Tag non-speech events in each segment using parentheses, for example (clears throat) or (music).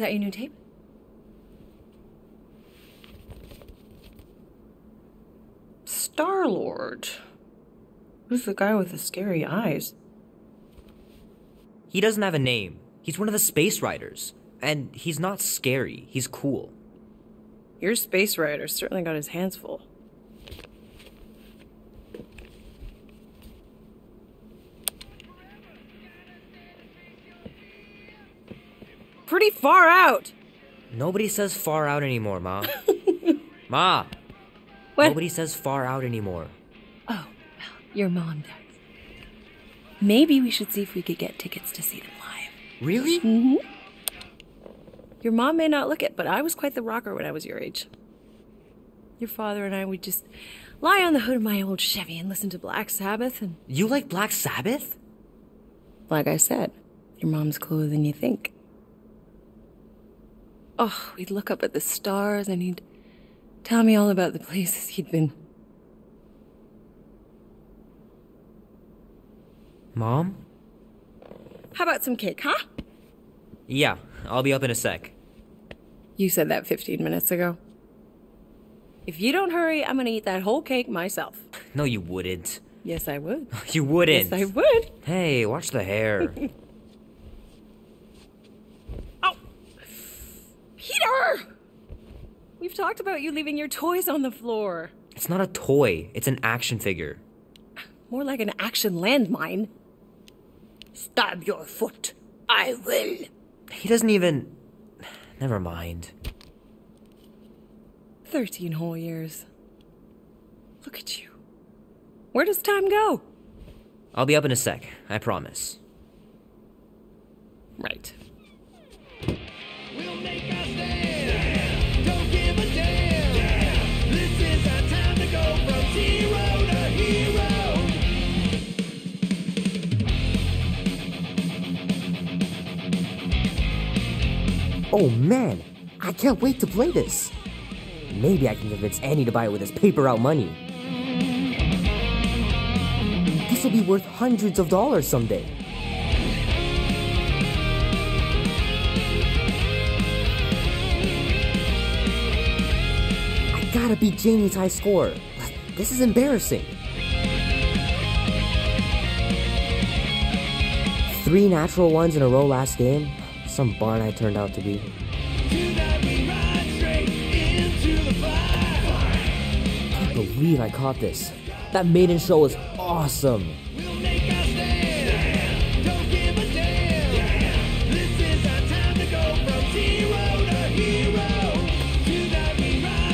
that your new tape? Star Lord. Who's the guy with the scary eyes? He doesn't have a name. He's one of the Space Riders. And he's not scary, he's cool. Your space rider certainly got his hands full. Pretty far out. Nobody says far out anymore, Ma. (laughs) Ma! What? Nobody says far out anymore. Oh, well, your mom does. Maybe we should see if we could get tickets to see them live. Really? Mm-hmm. Your mom may not look it, but I was quite the rocker when I was your age. Your father and I would just lie on the hood of my old Chevy and listen to Black Sabbath, and You like Black Sabbath? like I said, your mom's cooler than you think. Oh, we'd look up at the stars and he'd tell me all about the places he'd been. Mom? How about some cake, huh? Yeah, I'll be up in a sec. You said that 15 minutes ago. If you don't hurry, I'm gonna eat that whole cake myself. No, you wouldn't. Yes, I would. (laughs) You wouldn't. Yes, I would. Hey, watch the hair. (laughs) Oh! Peter! We've talked about you leaving your toys on the floor. it's not a toy, it's an action figure. More like an action landmine. Stab your foot. I will. He doesn't even. Never mind. 13 whole years. Look at you. Where does time go? I'll be up in a sec, I promise. Right. We'll Oh man, I can't wait to play this. Maybe I can convince Annie to buy it with his paper out money. This will be worth hundreds of dollars someday. I gotta beat Jamie's high score. This is embarrassing. Three natural ones in a row last game. Some barn I turned out to be. Can't believe I caught this. That maiden show was awesome.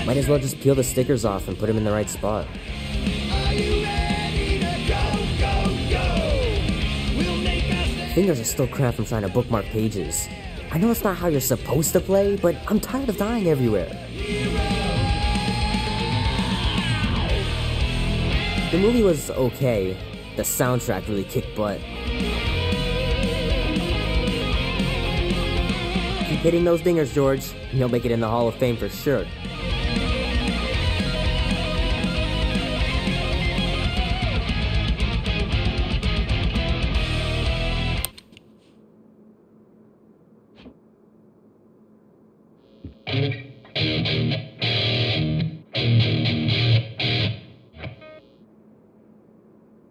Might as well just peel the stickers off and put them in the right spot. Fingers are still cramped from trying to bookmark pages. I know it's not how you're supposed to play, but I'm tired of dying everywhere. The movie was okay. The soundtrack really kicked butt. Keep hitting those dingers, George. You'll make it in the Hall of Fame for sure.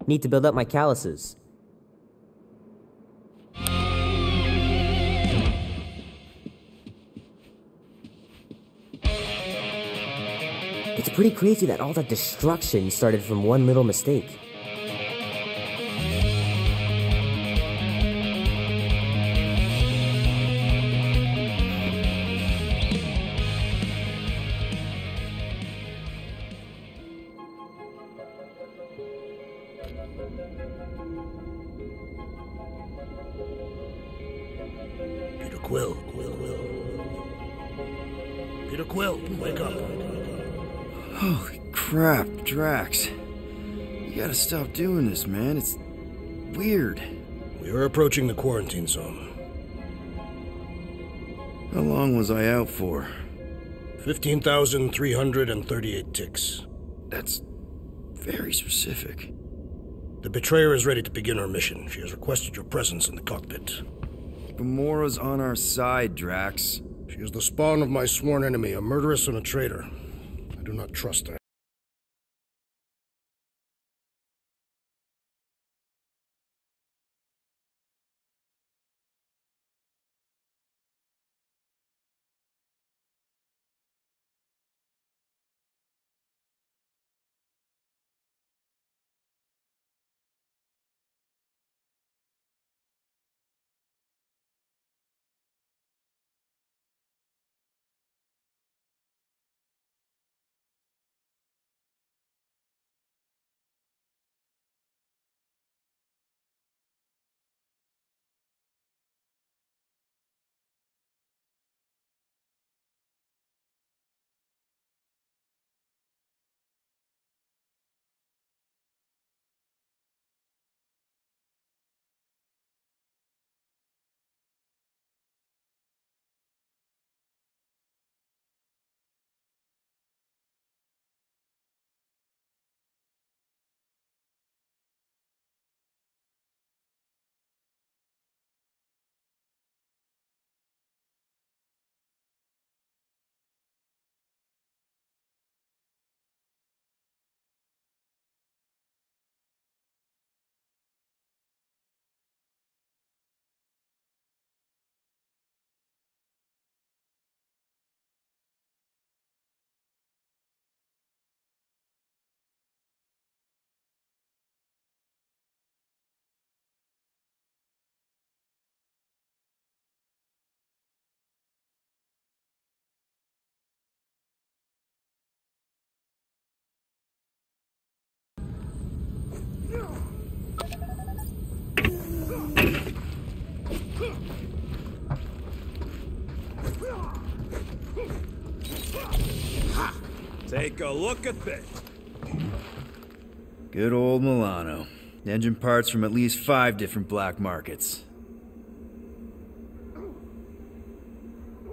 Need to build up my calluses. It's pretty crazy that all that destruction started from one little mistake. Drax. You gotta stop doing this, man. It's weird. We are approaching the quarantine zone. How long was I out for? 15,338 ticks. That's very specific. The betrayer is ready to begin her mission. She has requested your presence in the cockpit. Gamora's on our side, Drax. She is the spawn of my sworn enemy, a murderess and a traitor. I do not trust her. Take a look at this. Good old Milano. Engine parts from at least five different black markets.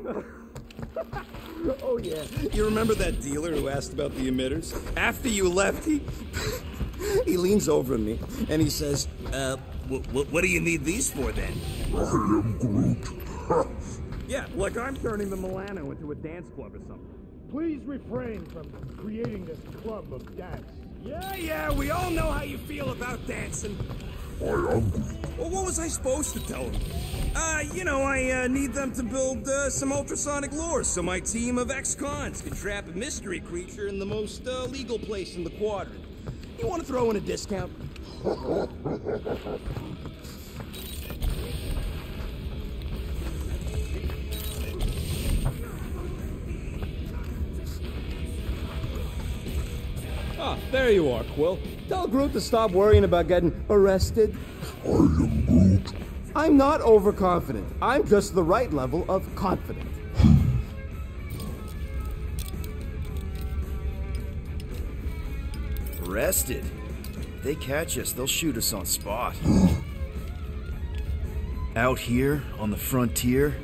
(laughs) Oh, yeah. You remember that dealer who asked about the emitters? After you left, he. (laughs) he leans over me and he says, Uh, w- w- what do you need these for then? yeah, like I'm turning the Milano into a dance club or something. Please refrain from creating this club of dance. Yeah, yeah, we all know how you feel about dancing. Well, what was I supposed to tell him? Uh, you know, I uh, need them to build uh, some ultrasonic lures so my team of ex-cons can trap a mystery creature in the most uh, legal place in the quadrant. You want to throw in a discount? (laughs) Ah, there you are, Quill. Tell Groot to stop worrying about getting arrested. I am Groot. I'm not overconfident. I'm just the right level of confident. (sighs) Arrested? If they catch us, they'll shoot us on spot. (gasps) Out here, on the frontier,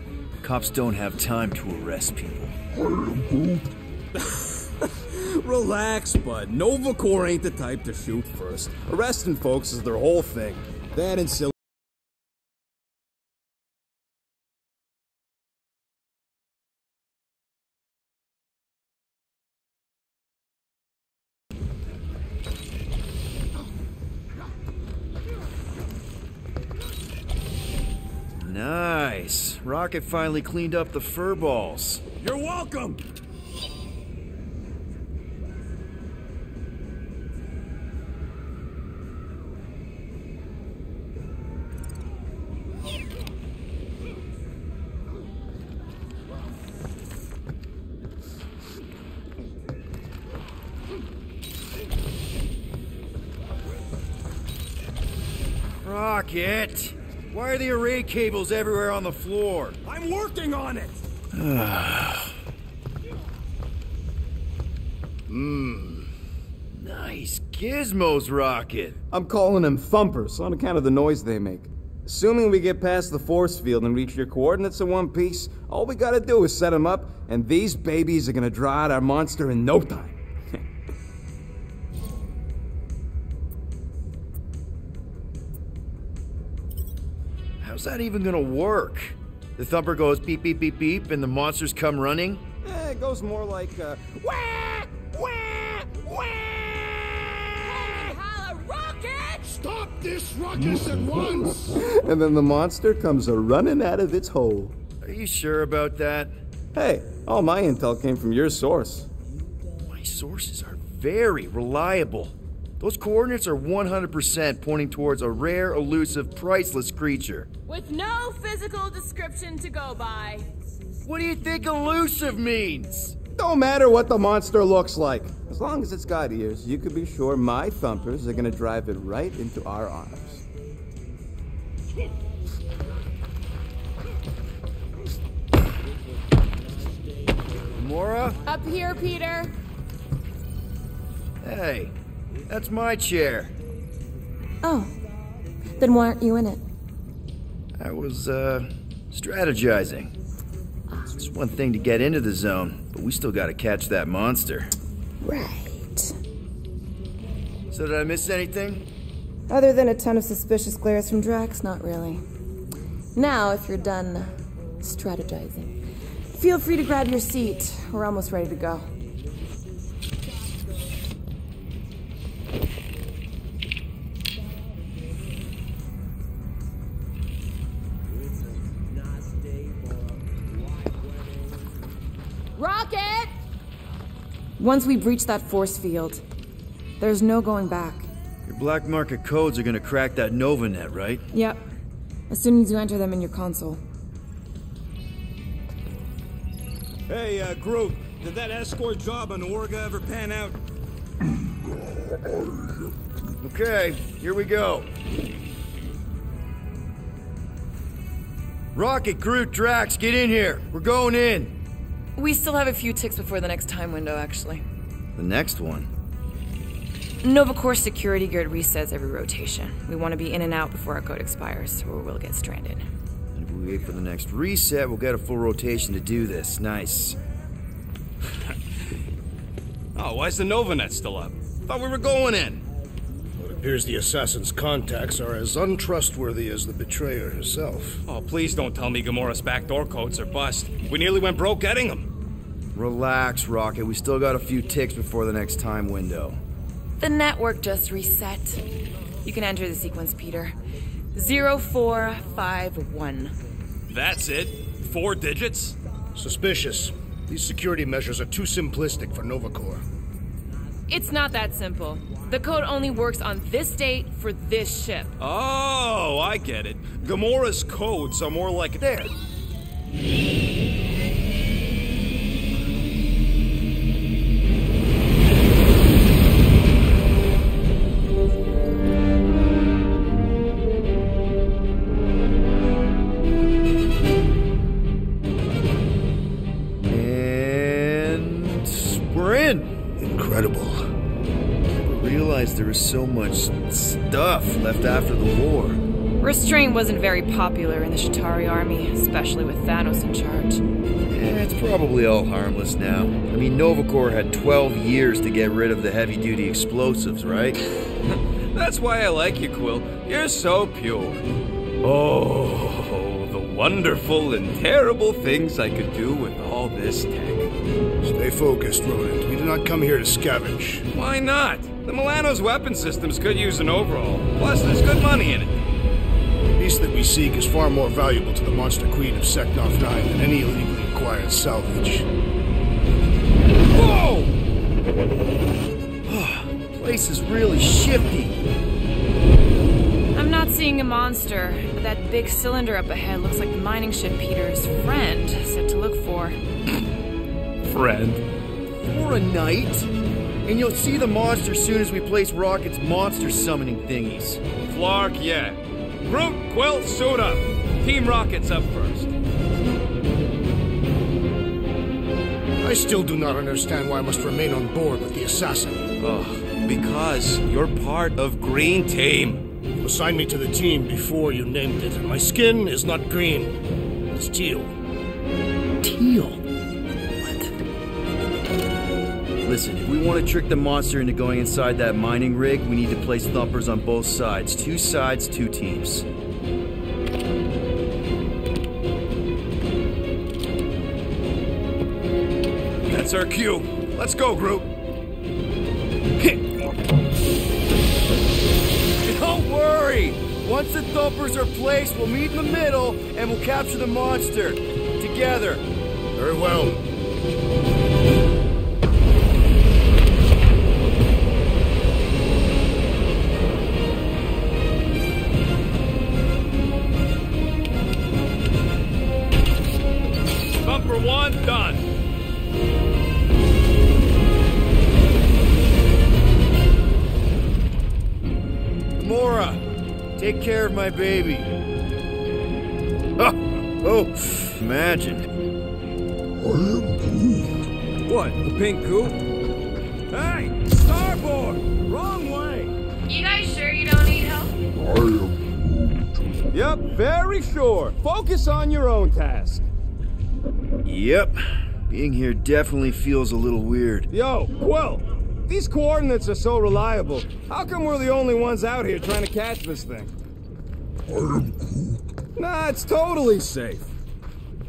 cops don't have time to arrest people. (laughs) Relax, bud. Nova Corps ain't the type to shoot first. Arresting folks is their whole thing. That and silly. Nice. Rocket finally cleaned up the fur balls. You're welcome. Rocket! Why are the array cables everywhere on the floor? I'm working on it. Mmm. (sighs) Nice gizmos, Rocket. I'm calling them thumpers on account of the noise they make. Assuming we get past the force field and reach your coordinates in one piece, all we gotta do is set them up, and these babies are gonna draw out our monster in no time. How's that even gonna work? The thumper goes beep beep beep beep and the monsters come running? Eh, it goes more like, uh, wah, wah, wah. Stop this ruckus at once! (laughs) And then the monster comes a running out of its hole. Are you sure about that? Hey, all my intel came from your source. My sources are very reliable. Those coordinates are 100% pointing towards a rare, elusive, priceless creature. With no physical description to go by. What do you think elusive means? Don't matter what the monster looks like. As long as it's got ears, you can be sure my thumpers are gonna drive it right into our arms. Mora? Up here, Peter. Hey, that's my chair. Oh. Then why aren't you in it? I was, uh, strategizing. It's one thing to get into the zone, but we still gotta catch that monster. Right. So, did I miss anything? Other than a ton of suspicious glares from Drax, not really. Now, if you're done strategizing, feel free to grab your seat. We're almost ready to go. Once we breach that force field, there's no going back. Your black market codes are gonna crack that Novanet, right? Yep. As soon as you enter them in your console. Hey, uh, Groot, did that escort job on Orga ever pan out? (clears throat) Okay, here we go. Rocket, Groot, Drax, get in here. We're going in. We still have a few ticks before the next time window, actually. The next one. Nova Corps security grid resets every rotation. We want to be in and out before our code expires, or we'll get stranded. And if we wait for the next reset, we'll get a full rotation to do this. Nice. (laughs) Oh, why's the Novanet still up? Thought we were going in. It appears the assassin's contacts are as untrustworthy as the betrayer herself. Oh, please don't tell me Gamora's backdoor codes are bust. We nearly went broke getting them. Relax, Rocket. We still got a few ticks before the next time window. The network just reset. You can enter the sequence, Peter. 0451. That's it? Four digits? Suspicious. These security measures are too simplistic for Nova Corps. It's not that simple. The code only works on this date for this ship. Oh, I get it. Gamora's codes are more like there. Stuff left after the war. Restraint wasn't very popular in the Chitauri army, especially with Thanos in charge. Eh, it's probably all harmless now. I mean, Nova Corps had 12 years to get rid of the heavy duty explosives, right? (laughs) That's why I like you, Quill. You're so pure. Oh, the wonderful and terrible things I could do with all this tech. Stay focused, Rodent. We did not come here to scavenge. Why not? The Milano's weapon systems could use an overhaul. Plus, there's good money in it. The beast that we seek is far more valuable to the Monster Queen of Seknarf 9 than any illegally acquired salvage. Whoa! (sighs) Place is really shifty. I'm not seeing a monster, but that big cylinder up ahead looks like the mining ship Peter's friend said to look for. Friend. For a night. And you'll see the monster soon as we place Rocket's monster summoning thingies. Flark, yeah. Groot, Quill, suit up. Team Rocket's up first. I still do not understand why I must remain on board with the assassin. Ugh, because you're part of Green Team. You assigned me to the team before you named it, and my skin is not green. It's teal. Teal? Listen, if we want to trick the monster into going inside that mining rig, we need to place thumpers on both sides. Two sides, two teams. That's our cue. Let's go, Groot. Don't worry! Once the thumpers are placed, we'll meet in the middle and we'll capture the monster. Together. Very well. My baby. (laughs) Oh, oh, imagine. I am Groot. What, the pink coupe? Hey, starboard! Wrong way! You guys sure you don't need help? I am Groot. Yep, very sure. Focus on your own task. Yep. Being here definitely feels a little weird. Yo, Quill, these coordinates are so reliable. How come we're the only ones out here trying to catch this thing? Nah, it's totally safe.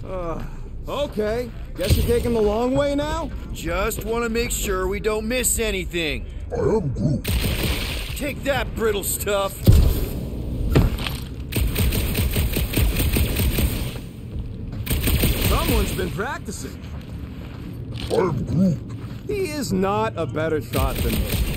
Uh, okay. Guess you're taking the long way now? Just want to make sure we don't miss anything. I am Groot. Take that, brittle stuff. Someone's been practicing. I am Groot. He is not a better shot than me.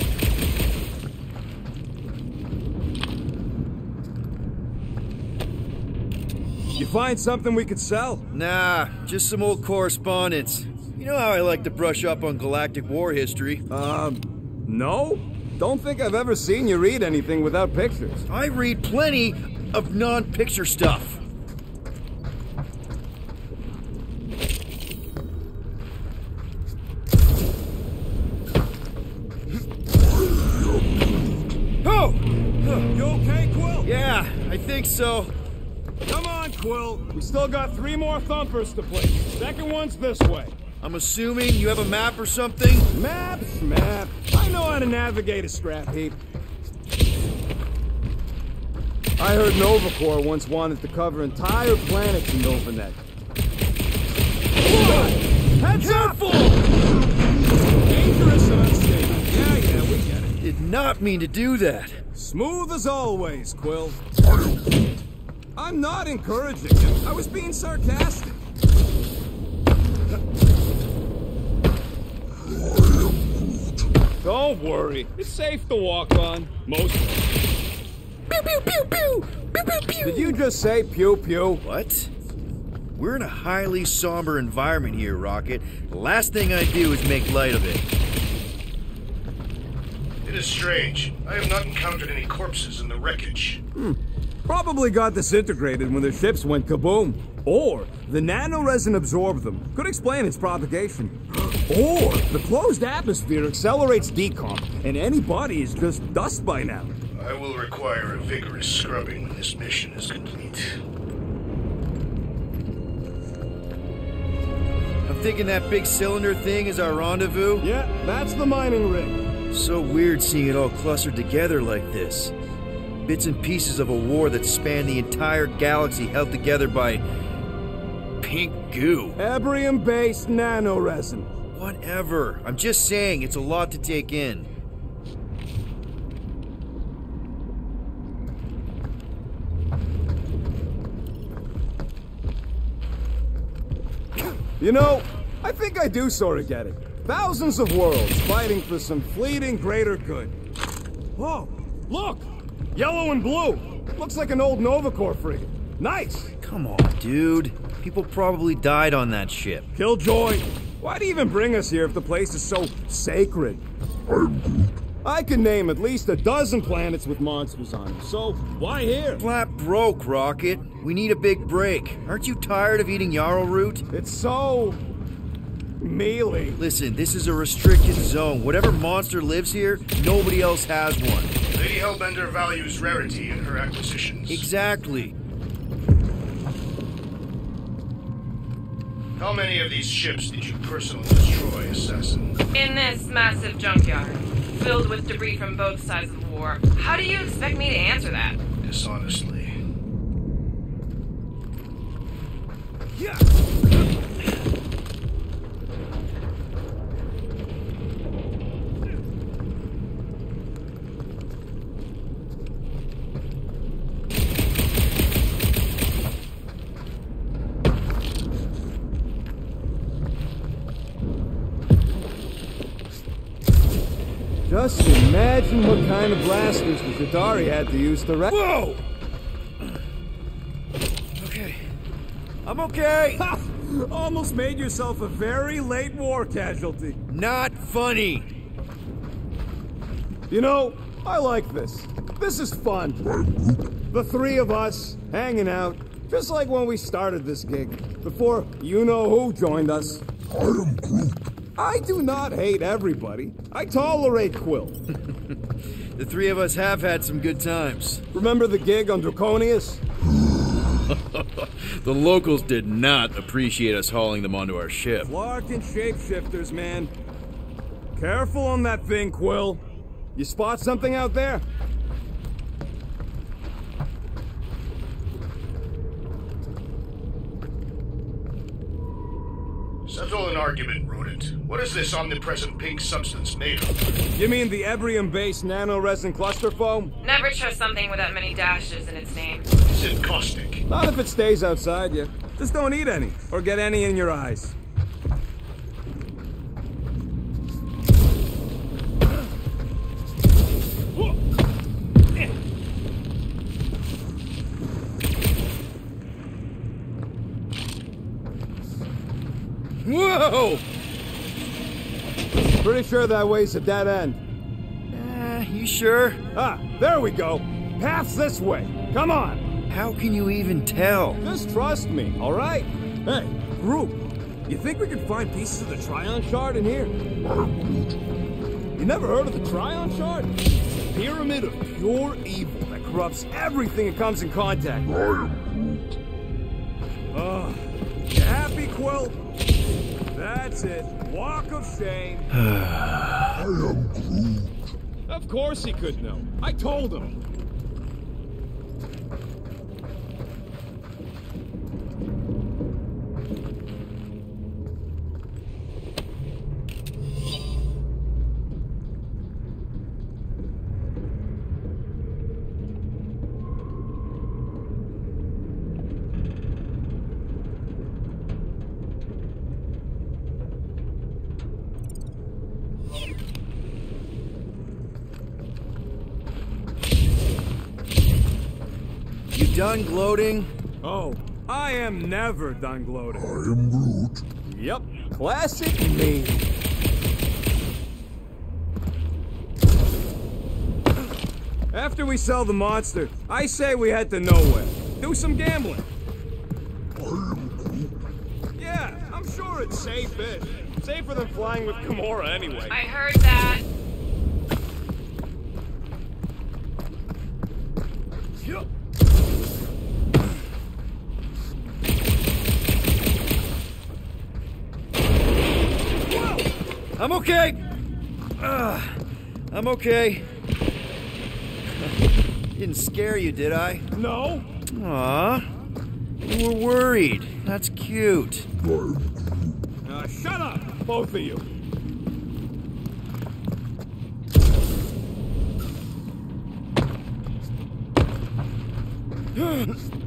You find something we could sell? Nah, just some old correspondence. You know how I like to brush up on galactic war history. Um, no? Don't think I've ever seen you read anything without pictures. I read plenty of non picture stuff. Oh! You okay, Quill? Yeah, I think so. Quill. We still got three more thumpers to play. Second one's this way. I'm assuming you have a map or something? Map, map. I know how to navigate a scrap heap. I heard Nova Corps once wanted to cover entire planets in Novanet. What? Heads up! Dangerous and unstable. Yeah, yeah, we get it. Did not mean to do that. Smooth as always, Quill. I'm not encouraging him. I was being sarcastic. Don't worry. It's safe to walk on. Mostly. Pew pew pew pew! Pew pew pew! Did you just say pew pew? What? We're in a highly somber environment here, Rocket. The last thing I do is make light of it. It is strange. I have not encountered any corpses in the wreckage. Hmm. Probably got disintegrated when their ships went kaboom. Or the nanoresin absorbed them. Could explain its propagation. Or the closed atmosphere accelerates decomp, and any body is just dust by now. I will require a vigorous scrubbing when this mission is complete. I'm thinking that big cylinder thing is our rendezvous. Yeah, that's the mining rig. So weird seeing it all clustered together like this. Bits and pieces of a war that spanned the entire galaxy held together by. pink goo. Ebrium based nanoresin. Whatever. I'm just saying, it's a lot to take in. You know, I think I do sort of get it. Thousands of worlds fighting for some fleeting greater good. Whoa, look! Yellow and blue! Looks like an old Nova Corps frigate. Nice! Come on, dude. People probably died on that ship. Killjoy, Why'd you even bring us here if the place is so sacred? I can name at least a dozen planets with monsters on them, so why here? Flat broke, Rocket. We need a big break. Aren't you tired of eating yarrow root? It's so. mealy. Listen, this is a restricted zone. Whatever monster lives here, nobody else has one. Lady Hellbender values rarity in her acquisitions. Exactly. How many of these ships did you personally destroy, Assassin? In this massive junkyard, filled with debris from both sides of the war, how do you expect me to answer that? Dishonestly. Yeah. Just imagine what kind of blasters the Chitauri had to use to... Whoa! Okay. I'm okay. Ha! Almost made yourself a very late war casualty. Not funny. You know, I like this. This is fun. The three of us hanging out, just like when we started this gig, before you know who joined us. I am Groot. I do not hate everybody. I tolerate Quill. (laughs) The three of us have had some good times. Remember the gig on Draconius? (laughs) the locals did not appreciate us hauling them onto our ship. Lark and shapeshifters, man. Careful on that thing, Quill. You spot something out there? Settle an argument, rodent. What is this omnipresent pink substance made of? You mean the Ebrium-based nano-resin cluster foam? Never trust something with that many dashes in its name. Is it caustic? Not if it stays outside you. Just don't eat any, or get any in your eyes. Whoa! Pretty sure that way's a dead end. Uh, you sure? Ah, there we go. Path's this way. Come on. How can you even tell? Just trust me, all right? Hey, Groot. You think we could find pieces of the Trion Shard in here? You never heard of the Trion Shard? Pyramid of pure evil that corrupts everything it comes in contact with. Oh, you happy, Quill? That's it. Walk of shame. (sighs) I am Groot. Of course he could know. I told him. You done gloating? Oh, I am never done gloating. I am Groot. Yep, classic me. After we sell the monster, I say we head to Knowhere. Do some gambling. Yeah, I'm sure it's safe-ish. Safer than flying with Gamora anyway. I heard that. I'm okay. Uh, I'm okay. Didn't scare you, did I? No. Aw. You were worried. That's cute. Uh, shut up, both of you. (sighs) (sighs) (sighs)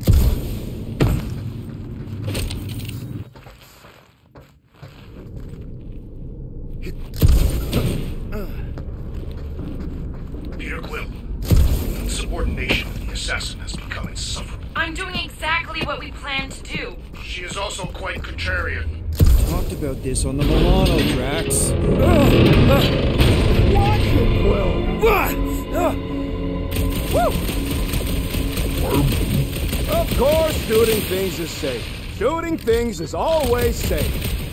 Is always safe.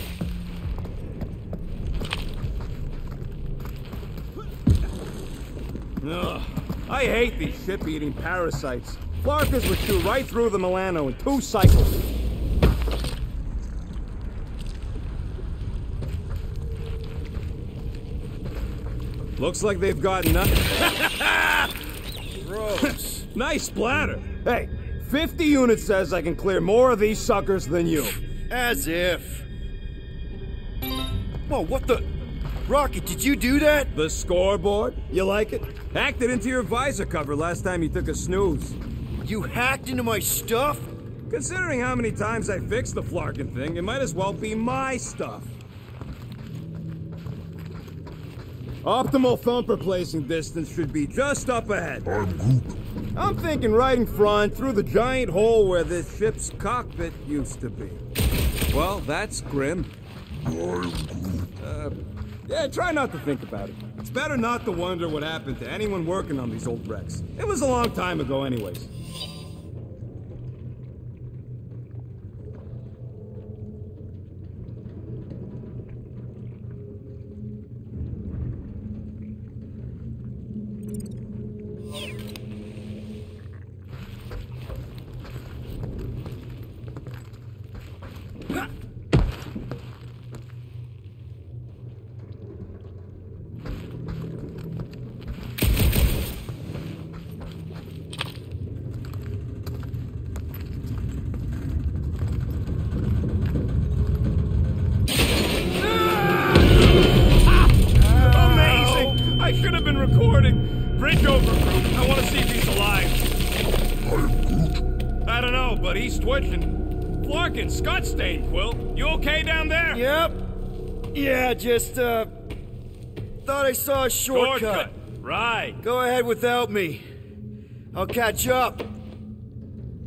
Ugh, I hate these ship-eating parasites. Flarkers would chew right through the Milano in two cycles. Looks like they've got nothing. Gross. (laughs) nice splatter. Hey, 50 units says I can clear more of these suckers than you. As if. Whoa, what the? Rocket, did you do that? The scoreboard? You like it? Hacked it into your visor cover last time you took a snooze. You hacked into my stuff? Considering how many times I fixed the Flarkin thing, it might as well be my stuff. Optimal thumper placing distance should be just up ahead. I'm thinking right in front, through the giant hole where this ship's cockpit used to be. Well, that's grim. Uh, yeah, try not to think about it. It's better not to wonder what happened to anyone working on these old wrecks. It was a long time ago, anyways. Just, uh. Thought I saw a shortcut. Shortcut. Right. Go ahead without me. I'll catch up.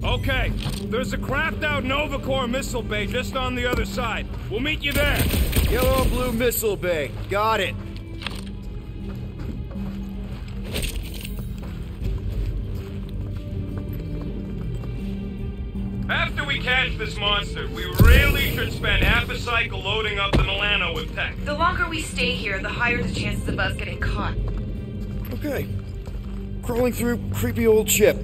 Okay. There's a craft out Nova Corps missile bay just on the other side. We'll meet you there. Yellow blue missile bay. Got it. After we catch this monster, we really should spend half a cycle loading up the Milano with tech. The longer we stay here, the higher the chances of us getting caught. Okay. Crawling through creepy old ship.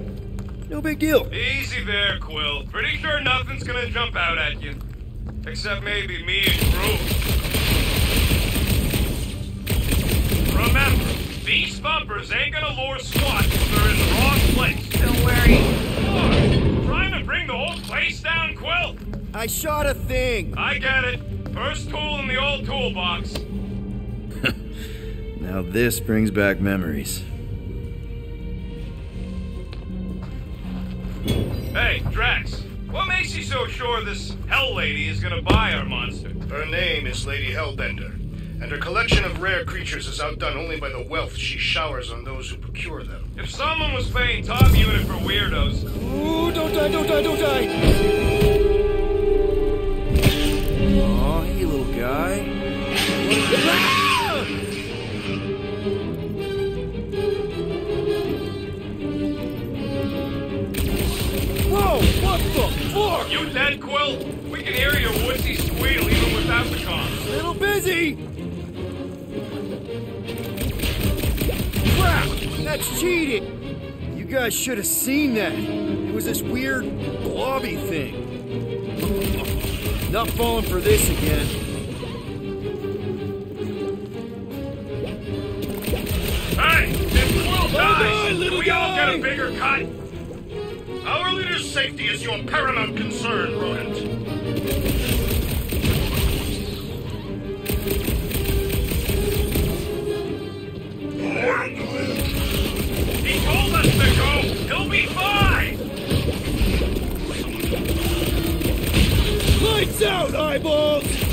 No big deal. Easy there, Quill. Pretty sure nothing's gonna jump out at you. Except maybe me and Groot. Remember, these thumpers ain't gonna lure squat if they're in the wrong place. Don't worry. Look, trying to bring the whole place down, Quill. I shot a thing. I get it. First tool in the old toolbox. (laughs) Now this brings back memories. Hey, Drax. What makes you so sure this Hell Lady is gonna buy our monster? Her name is Lady Hellbender, and her collection of rare creatures is outdone only by the wealth she showers on those who procure them. If someone was paying top unit for weirdos, Ooh, don't die, don't die, don't die! Hey, guy. Whoa! What the fuck? you dead, Quill? We can hear your woodsy squeal even without the comms. Little busy! Crap! That's cheating! You guys should have seen that. It was this weird blobby thing. Not falling for this again. Get a bigger cut. Our leader's safety is your paramount concern, Rodent. He told us to go. He'll be fine. Lights out, eyeballs!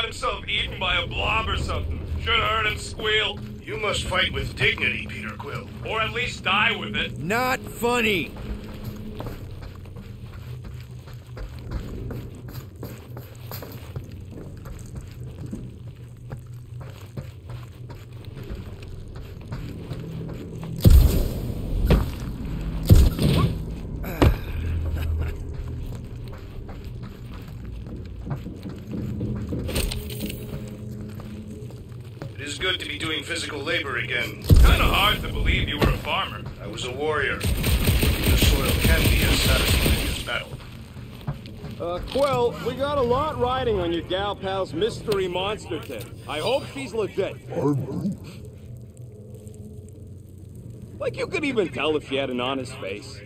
Got himself eaten by a blob or something. Should have heard him squeal. You must fight with dignity, Peter Quill. Or at least die with it. Not funny. Gal pal's mystery monster kid. I hope she's legit. Like you could even tell if she had an honest face.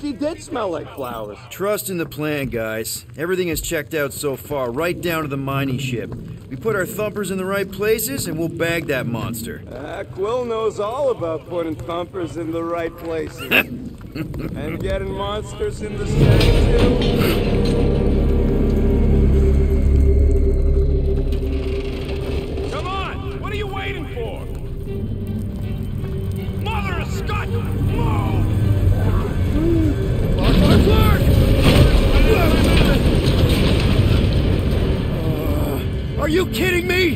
She did smell like flowers. Trust in the plan, guys. Everything has checked out so far, right down to the mining ship. We put our thumpers in the right places, and we'll bag that monster. Ah, Quill knows all about putting thumpers in the right places. (laughs) and getting monsters in the sack, too. Are you kidding me?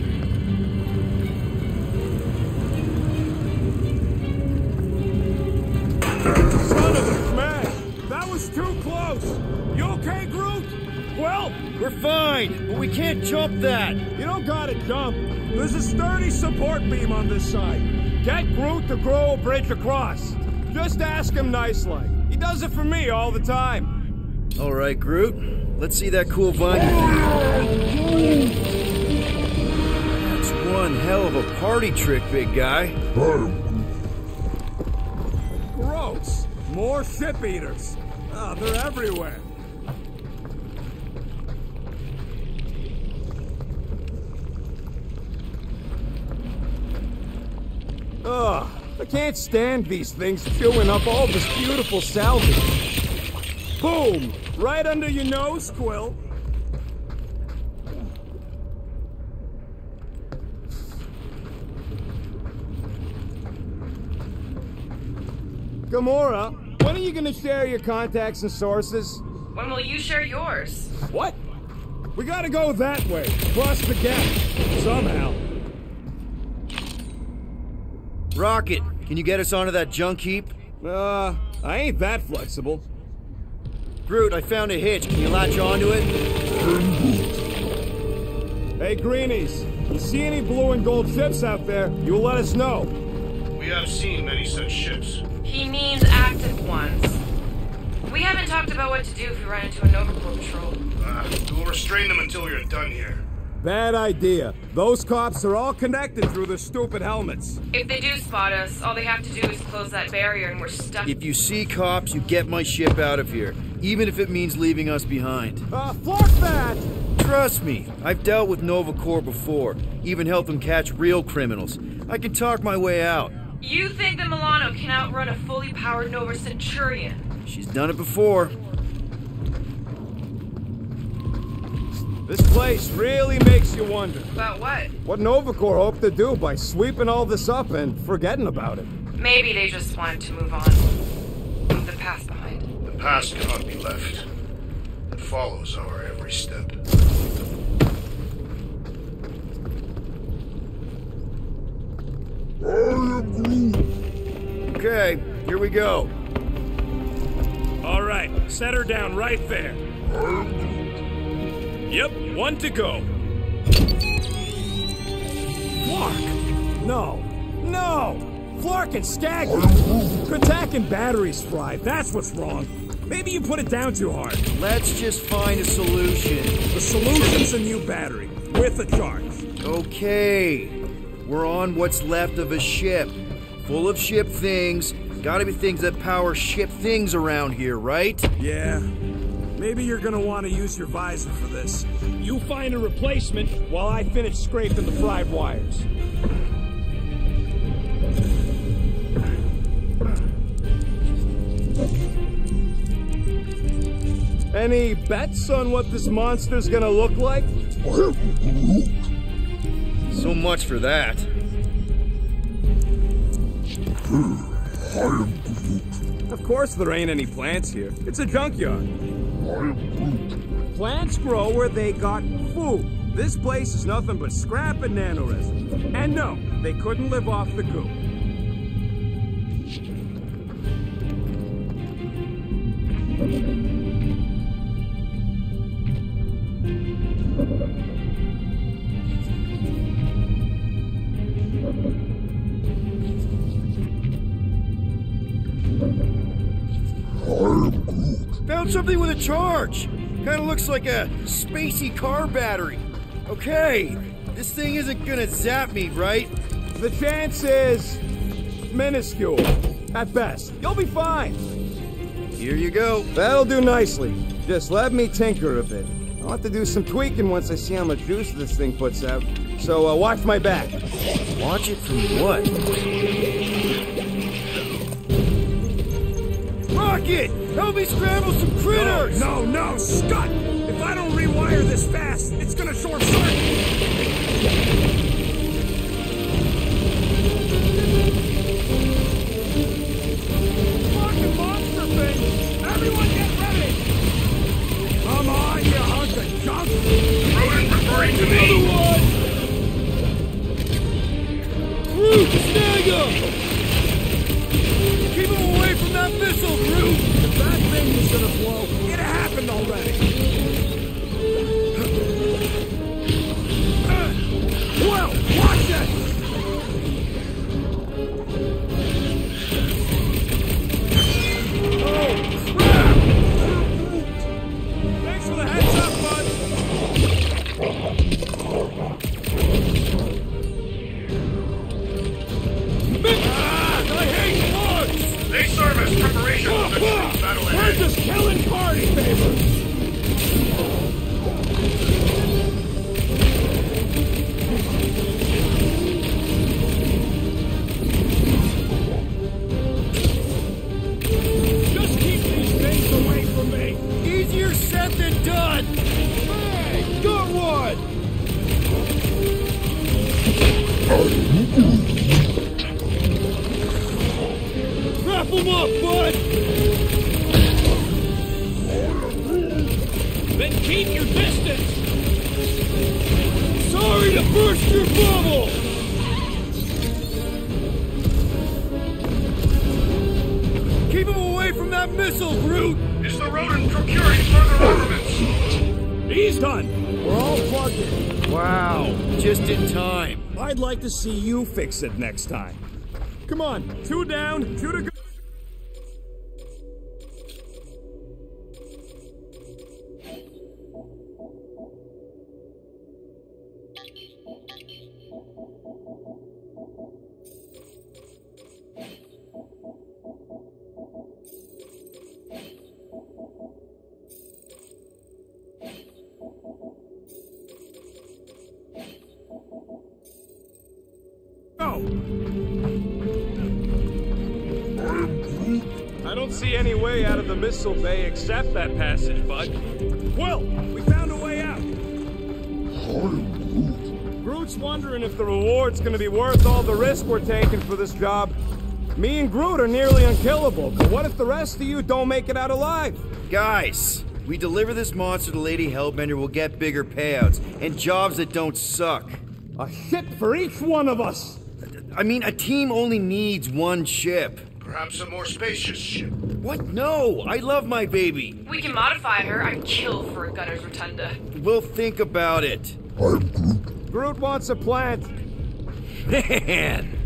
Son of a man! That was too close! You okay, Groot? Well, We're fine, but we can't jump that. you don't gotta jump. There's a sturdy support beam on this side. Get Groot to grow a bridge across. Just ask him nicely. He does it for me all the time. All right, Groot. Let's see that cool vine. Oh, One hell of a party trick, big guy. Gross! More ship eaters. Ah, they're everywhere. Ugh, I can't stand these things chewing up all this beautiful salvage. Boom! Right under your nose, Quill. Gamora, when are you gonna share your contacts and sources? When will you share yours? What? We gotta go that way, across the gap. Somehow. Rocket, can you get us onto that junk heap? Uh, I ain't that flexible. Groot, I found a hitch. Can you latch onto it? Hey, Greenies, you see any blue and gold ships out there, you let us know. We have seen many such ships. He means active ones. We haven't talked about what to do if we run into a Nova patrol. Uh, we'll restrain them until we are done here. Bad idea. Those cops are all connected through their stupid helmets. If they do spot us, all they have to do is close that barrier and we're stuck. If you see cops, you get my ship out of here, even if it means leaving us behind. Uh, fuck that! Trust me, I've dealt with Nova Corps before, even helped them catch real criminals. I can talk my way out. You think that Milano can outrun a fully powered Nova Centurion? She's done it before. This place really makes you wonder. About what? What Nova Corps hoped to do by sweeping all this up and forgetting about it. Maybe they just wanted to move on. Leave the past behind. The past cannot be left. It follows our every step. Okay, here we go. All right, set her down right there. Yep, one to go. Clark! No, no! Clark and Skaggy! Attack and batteries fried, that's what's wrong. Maybe you put it down too hard. Let's just find a solution. The solution's a new battery, with a charge. Okay, we're on what's left of a ship. Full of ship things. Gotta be things that power ship things around here, right? Yeah. Maybe you're gonna want to use your visor for this. You find a replacement while I finish scraping the fried wires. Any bets on what this monster's gonna look like? (laughs) So much for that. Of course there ain't any plants here. It's a junkyard. Plants grow where they got food. This place is nothing but scrap and nanoresin. And no, they couldn't live off the goo. Charge. Kind of looks like a spacey car battery. Okay, this thing isn't gonna zap me, right? The chance is minuscule. At best. You'll be fine. Here you go. That'll do nicely. Just let me tinker a bit. I'll have to do some tweaking once I see how much juice this thing puts out. So uh, watch my back. Watch it from what? Rocket! Help me scramble some critters! No, no, Scott! If I don't rewire this fast, it's gonna short circuit! Fucking monster thing! Everyone get ready! Come on, you hunk of junk! Rodent referring to me. Groot, snag him! Keep him away from that missile, Groot! Blow, it happened already! To see you fix it next time. Come on, two down, two to go. Missile bay except that passage, bud. Will, we found a way out. Groot's wondering if the reward's gonna be worth all the risk we're taking for this job. Me and Groot are nearly unkillable, but what if the rest of you don't make it out alive? Guys, we deliver this monster to Lady Hellbender, we'll get bigger payouts and jobs that don't suck. A ship for each one of us! I mean, a team only needs one ship. Perhaps a more spacious ship. What? No, I love my baby. We can modify her. I'd kill for a gunner's rotunda. We'll think about it. I'm Groot Groot wants a plant. Man,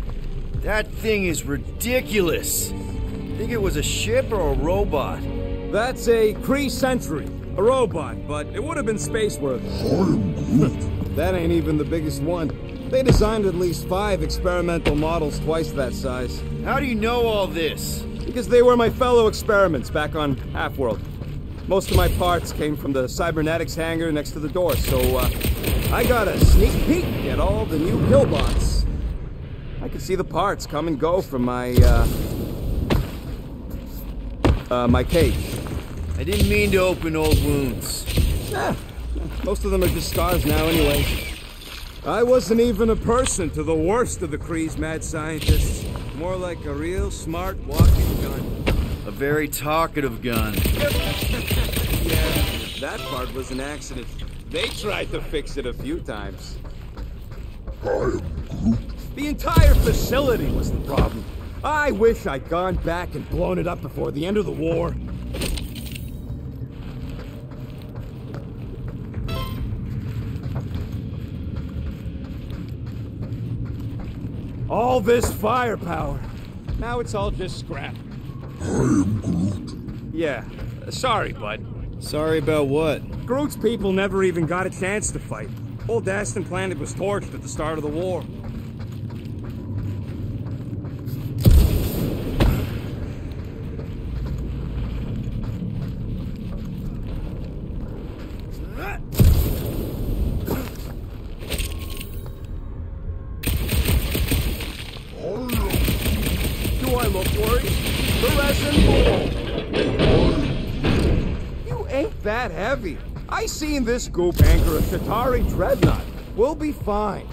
that thing is ridiculous. Think it was a ship or a robot? That's a Kree Sentry, a robot, but it would have been space worthy. that ain't even the biggest one. They designed at least five experimental models twice that size. How do you know all this? Because they were my fellow experiments back on Half-World. Most of my parts came from the cybernetics hangar next to the door, so uh, I got a sneak peek at all the new killbots. I could see the parts come and go from my, uh, uh, my cage. I didn't mean to open old wounds. Eh, most of them are just scars now anyway. I wasn't even a person to the worst of the Kree's mad scientists. More like a real smart walking gun. A very talkative gun. Yeah, that part was an accident. They tried to fix it a few times. The entire facility was the problem. I wish I'd gone back and blown it up before the end of the war. All this firepower. Now it's all just scrap. Yeah, sorry, bud. Sorry about what? Groot's people never even got a chance to fight. Old Daston planet was torched at the start of the war. Seen this goop anchor a Chitauri dreadnought. We'll be fine.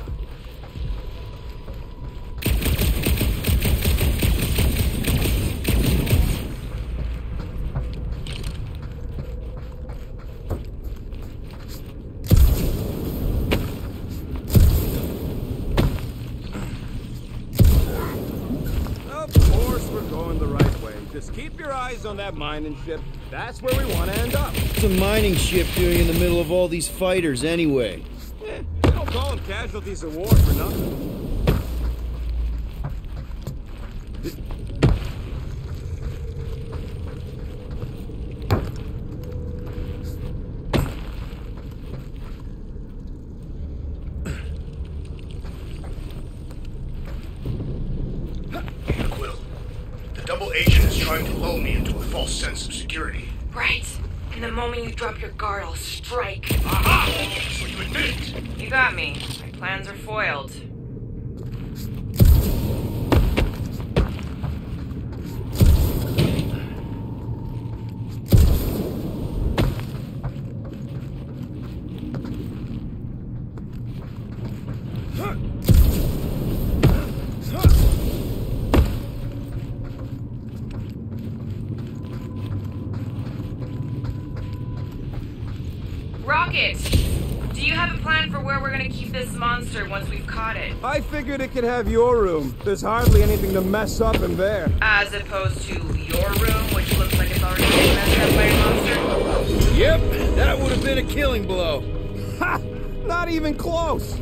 Of course we're going the right way. Just keep your eyes on that mining ship. That's where we want to end up. What's a mining ship doing in the middle of all these fighters anyway? Eh, they don't call them casualties of war for nothing. Quill, the double agent is trying to lull me into a false sense of security. Right. And the moment you drop your guard, I'll strike. Aha! So you admit it. You got me. My plans are foiled. Rocket! Do you have a plan for where we're gonna keep this monster once we've caught it? I figured it could have your room. There's hardly anything to mess up in there. As opposed to your room, which looks like it's already been messed up by a monster? Yep, that would have been a killing blow. Ha! Not even close.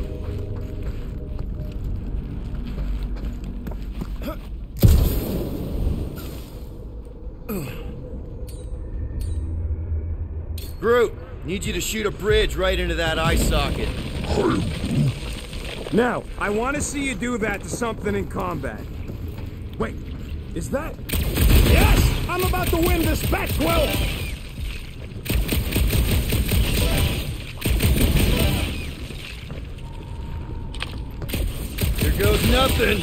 Groot, need you to shoot a bridge right into that eye socket. Now, I want to see you do that to something in combat. Wait, is that? Yes! I'm about to win this bet, Quill! Here goes nothing.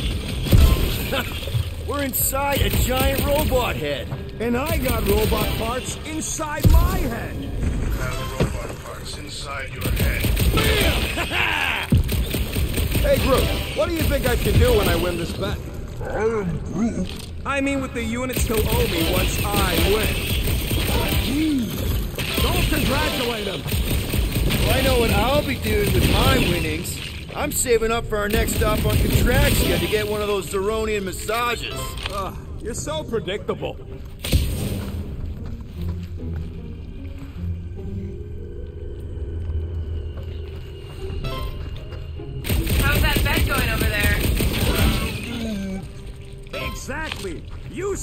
(laughs) We're inside a giant robot head. And I got robot parts inside my head. Inside your head. (laughs) Hey, Groot, what do you think I can do when I win this bet? I am Groot. I mean with the units to owe me once I win. Don't congratulate him. Well, I know what I'll be doing with my winnings. I'm saving up for our next stop on Contraxia to get one of those Zeronian massages. Ugh, you're so predictable.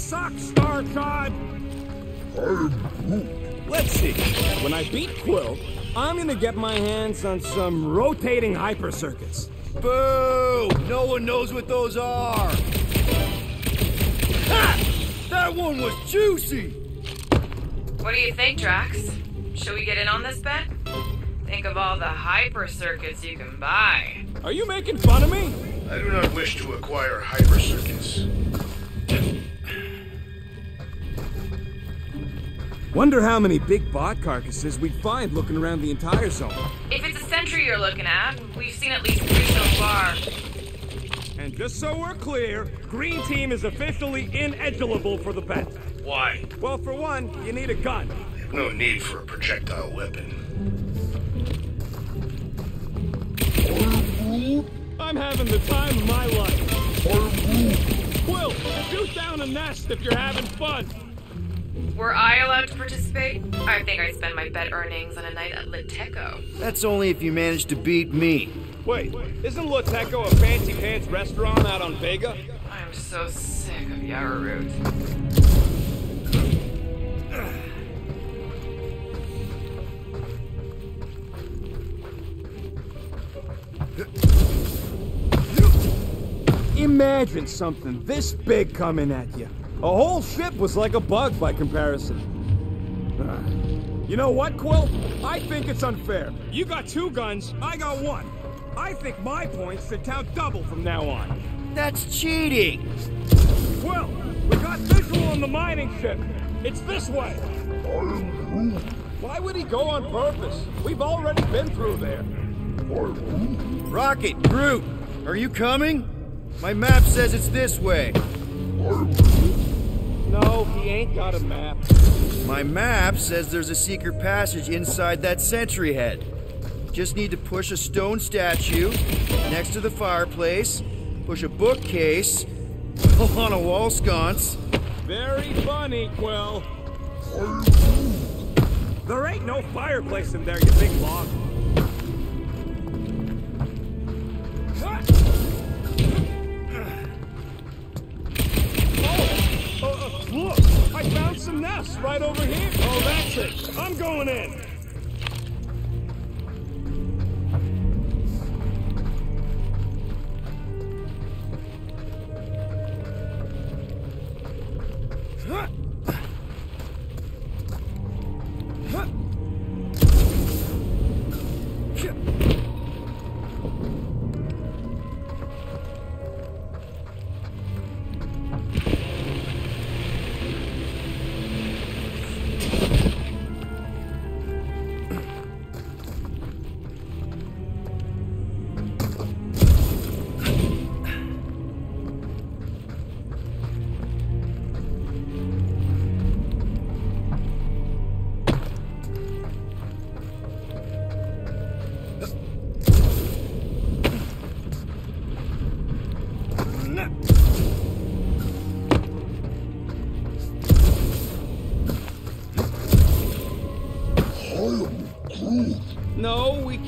Suck, Star God. Let's see. When I beat Quill, I'm gonna get my hands on some rotating hyper circuits. Boo! No one knows what those are. Ha! That one was juicy. What do you think, Drax? Should we get in on this bet? Think of all the hyper circuits you can buy. Are you making fun of me? I do not wish to acquire hyper circuits. Wonder how many big bot carcasses we'd find looking around the entire zone. If it's a sentry you're looking at, we've seen at least three so far. And just so we're clear, Green Team is officially ineligible for the bet. Why? Well, for one, you need a gun. No need for a projectile weapon. I'm having the time of my life. Quill, shoot down a nest if you're having fun. Were I allowed to participate? I think I'd spend my bet earnings on a night at Liteco. That's only if you manage to beat me. Wait, isn't Loteco a fancy pants restaurant out on Vega? I'm so sick of yaro root. Imagine something this big coming at you. A whole ship was like a bug by comparison. Ah. You know what, Quill? I think it's unfair. You got two guns, I got one. I think my points should count double from now on. That's cheating. Quill, We got visual on the mining ship. It's this way. Why would he go on purpose? We've already been through there. Rocket, Groot, are you coming? My map says it's this way. No, he ain't got a map. My map says there's a secret passage inside that sentry head. Just need to push a stone statue next to the fireplace, push a bookcase, pull (laughs) on a wall sconce. Very funny, Quill. There ain't no fireplace in there, you big log. Look! I found some nests right over here. Oh, that's it. I'm going in.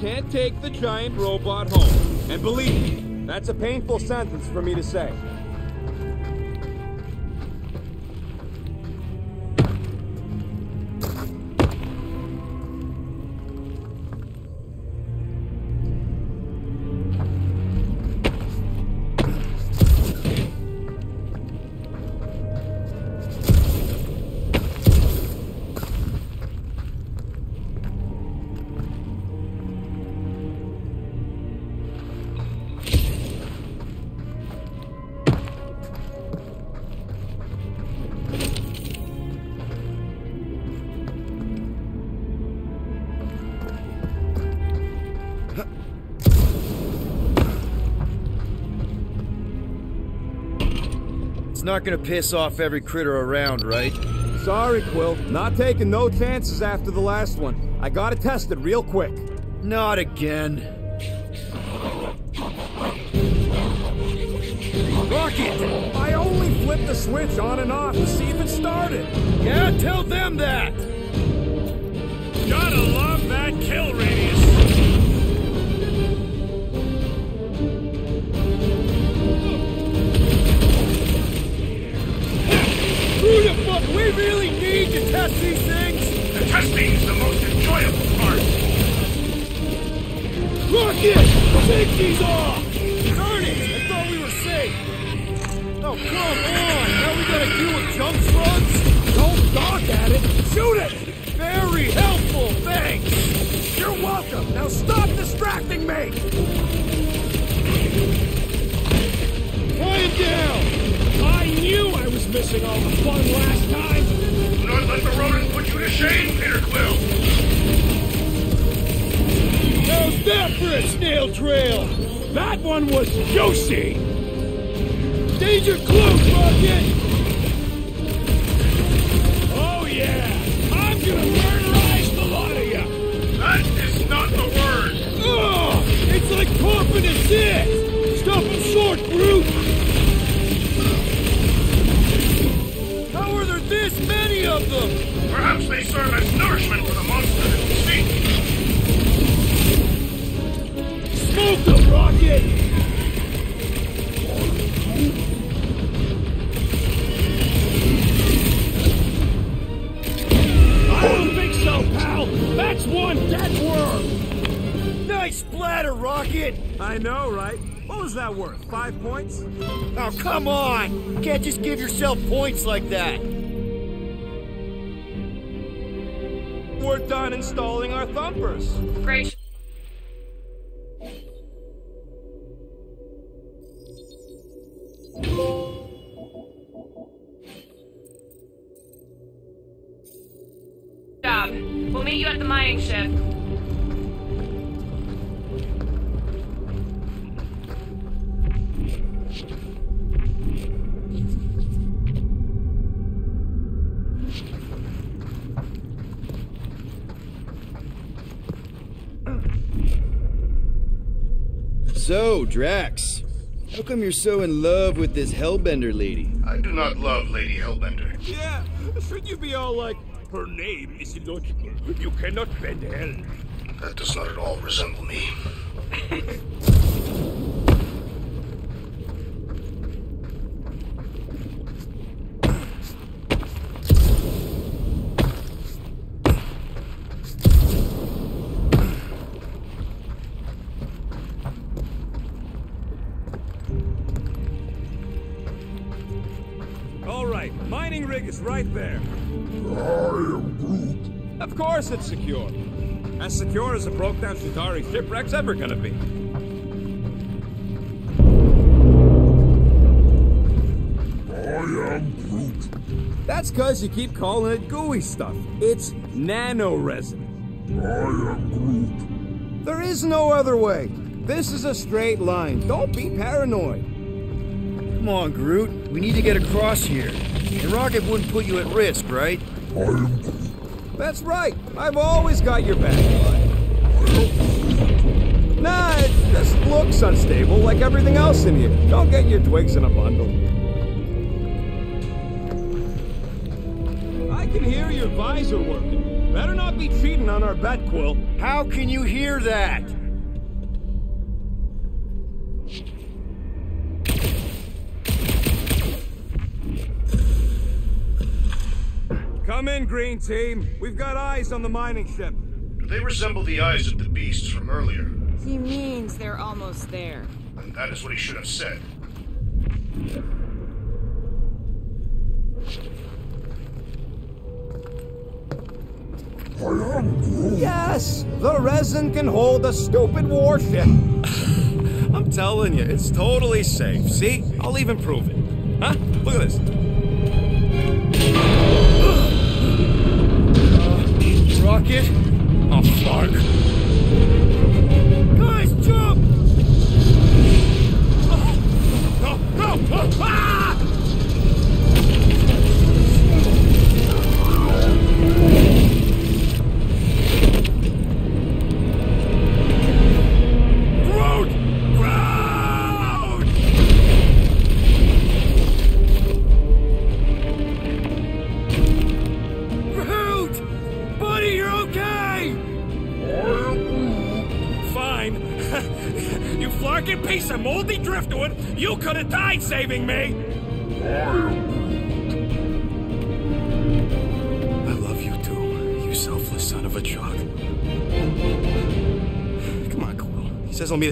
Can't take the giant robot home. And believe me, that's a painful sentence for me to say. Not gonna piss off every critter around, right? Sorry, Quill. Not taking no chances after the last one. I gotta test it real quick. Not again. Rocket! I only flipped the switch on and off to see if it started. Yeah, tell them that! Got a that Fuck? We really need to test these things? The testing's the most enjoyable part. Rocket! Take these off! Darn it! I thought we were safe! Oh, come on! Now we gotta deal with jump slugs? Don't gawk at it. Shoot it! Very helpful, thanks! You're welcome. Now stop distracting me. Quiet down! I knew I missing all the fun last time. Do not let the rodent put you to shame, Peter Quill. How's that for a snail trail? That one was juicy. Danger close, Rocket! Oh yeah, I'm gonna murderize the lot of you. That is not the word. Oh, it's like popping a zit! Stop him short, Groot! Perhaps they serve as nourishment for the monster that we seek. Smoke the Rocket! I don't think so, pal. That's one dead worm. Nice splatter, Rocket! I know, right? What was that worth? Five points? Oh, come on! Can't just give yourself points like that! We're done installing our thumpers. Great. Come you're so in love with this Hellbender lady? I do not love Lady Hellbender. Yeah, should you be all like, her name is illogical. You cannot bend hell. That does not at all resemble me. (laughs) right there. I am Groot. Of course it's secure. As secure as a broke down Chitauri shipwreck's ever gonna be. I am Groot. That's cause you keep calling it gooey stuff. It's nano resin. I am Groot. There is no other way. This is a straight line. Don't be paranoid. Come on, Groot. We need to get across here. And Rocket wouldn't put you at risk, right? I am Groot. That's right. I've always got your back. Nah, it just looks unstable like everything else in here. Don't get your twigs in a bundle. I can hear your visor working. Better not be cheating on our bet, Quill. How can you hear that? Green Team. We've got eyes on the mining ship. Do they resemble the eyes of the beasts from earlier? He means they're almost there. And that is what he should have said. I am Groot. Yes, the resin can hold a stupid warship. (laughs) I'm telling you, it's totally safe. See? I'll even prove it. Huh? Look at this.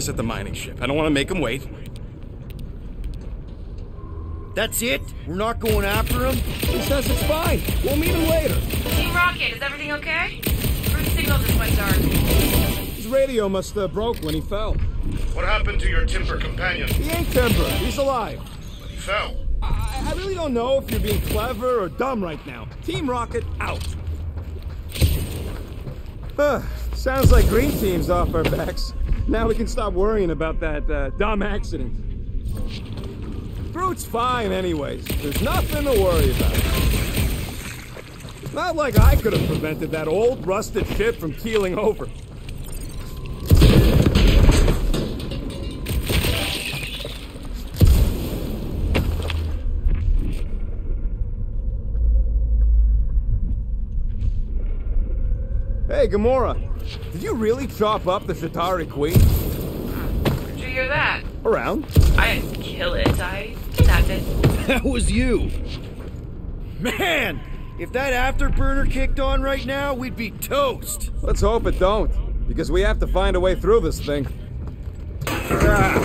Us at the mining ship. I don't want to make him wait. That's it? We're not going after him? He says it's fine. We'll meet him later. Team Rocket, is everything okay? Groot's signal just went dark. His radio must have broke when he fell. What happened to your timber companion? He ain't timber. He's alive. But he fell. I, I really don't know if you're being clever or dumb right now. Team Rocket out. Huh, sounds like Green Team's off our backs. Now we can stop worrying about that uh, dumb accident. Groot's fine anyways. There's nothing to worry about. Not like I could have prevented that old rusted ship from keeling over. Hey, Gamora. Did you really chop up the Chitauri Queen? Where'd you hear that? Around. I didn't kill it. I kidnapped it. (laughs) That was you. Man, if that afterburner kicked on right now, we'd be toast. Let's hope it don't, because we have to find a way through this thing. Ah,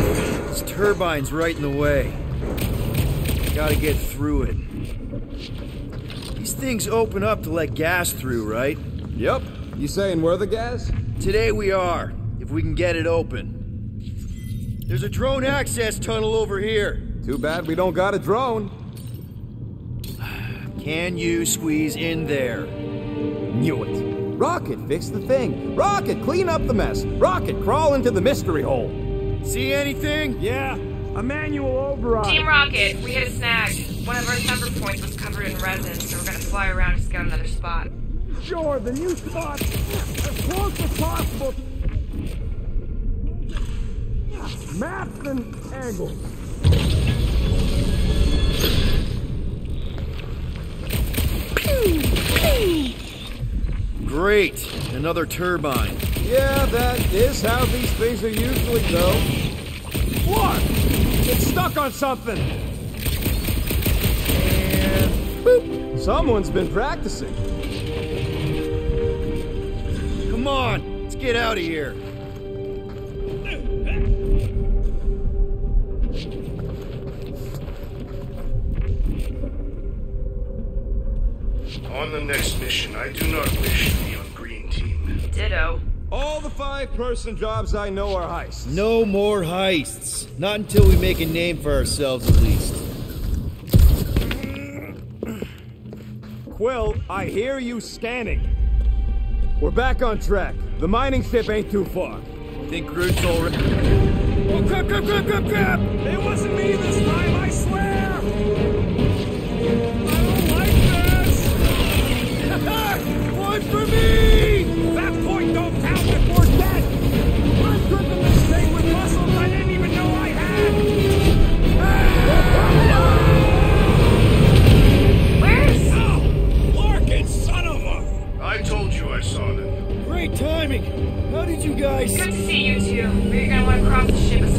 this turbine's right in the way. Gotta get through it. These things open up to let gas through, right? Yep. You saying we're the gas? Today we are, if we can get it open. There's a drone access tunnel over here. Too bad we don't got a drone. (sighs) Can you squeeze in there? Knew it. Rocket, fix the thing. Rocket, clean up the mess. Rocket, crawl into the mystery hole. See anything? Yeah, a manual override. Team Rocket, we hit a snag. One of our thumper points was covered in resin, so we're gonna fly around to scout another spot. Sure, the new spot. As close as possible. Maps and angles. Great. Another turbine. Yeah, that is how these things are usually go. What? It's stuck on something. And boop. Someone's been practicing. Come on, let's get out of here. On the next mission, I do not wish to be on Green Team. Ditto. All the five-person jobs I know are heists. No more heists. Not until we make a name for ourselves, at least. Quill, I hear you scanning. We're back on track. The mining ship ain't too far. Think Groot's already. Oh, crap, crap, crap, crap, crap! It wasn't me this time, I swear! I don't like this! (laughs) One for me! How did you guys? Good to see you. But you're gonna want to cross the ship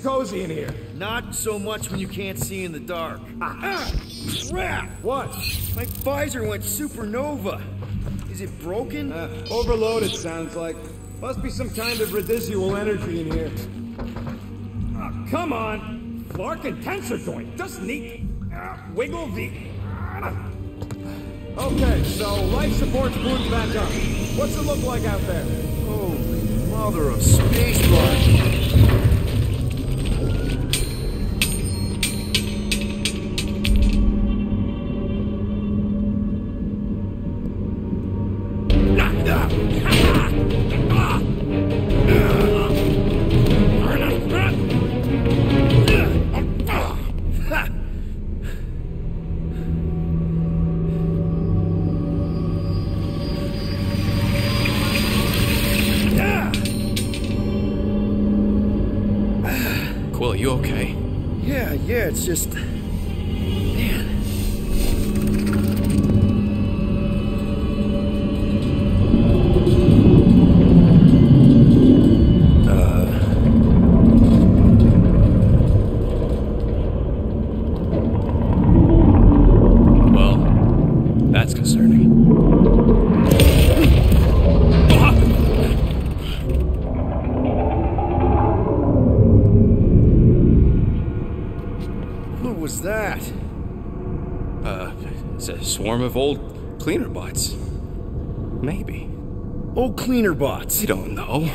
cozy in here. Not so much when you can't see in the dark. Ah, crap! What? My visor went supernova. Is it broken? Uh, overloaded, sounds like. Must be some kind of residual energy in here. Ah, come on! Larkin tensor joint, just neat. Uh, wiggle the. Okay, so life support's booted back up. What's it look like out there? Holy mother of space rock! Swarm of old cleaner bots. Maybe. Old cleaner bots. You don't know.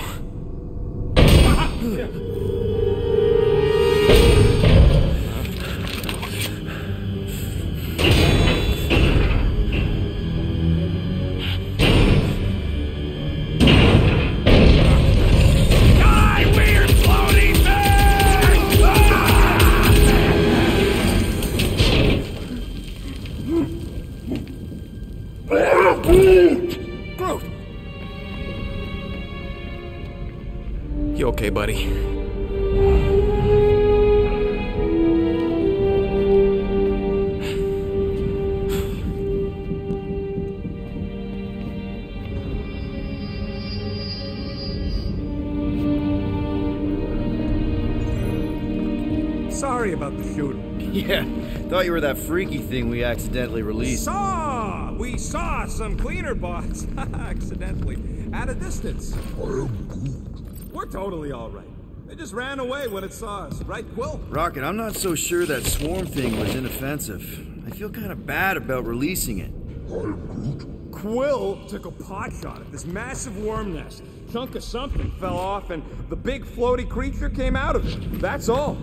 That freaky thing we accidentally released. Saw! We saw some cleaner bots (laughs) accidentally at a distance. We're totally all right. They just ran away when it saw us, right, Quill? Rocket, I'm not so sure that swarm thing was inoffensive. I feel kind of bad about releasing it. Quill took a pot shot at this massive worm nest. Chunk of something fell off, and the big floaty creature came out of it. That's all.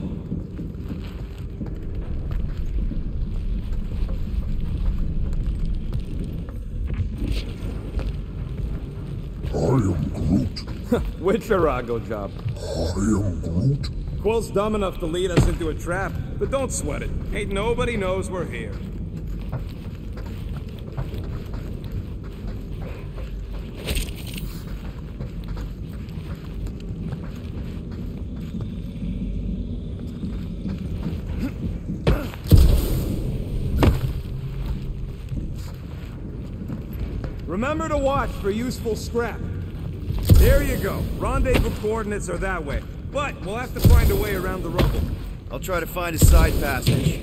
I am Groot. (laughs) Witcherago job. I am Groot. Quill's dumb enough to lead us into a trap, but don't sweat it. Ain't nobody knows we're here. Remember to watch for useful scrap. There you go. Rendezvous coordinates are that way. But we'll have to find a way around the rubble. I'll try to find a side passage.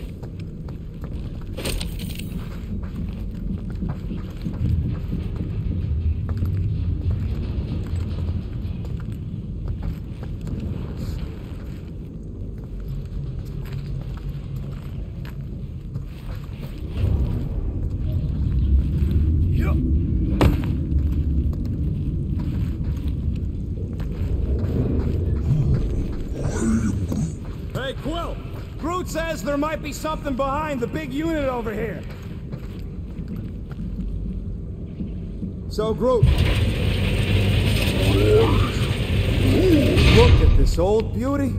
Hey, Quill! Groot says there might be something behind the big unit over here. So, Groot. Look at this old beauty.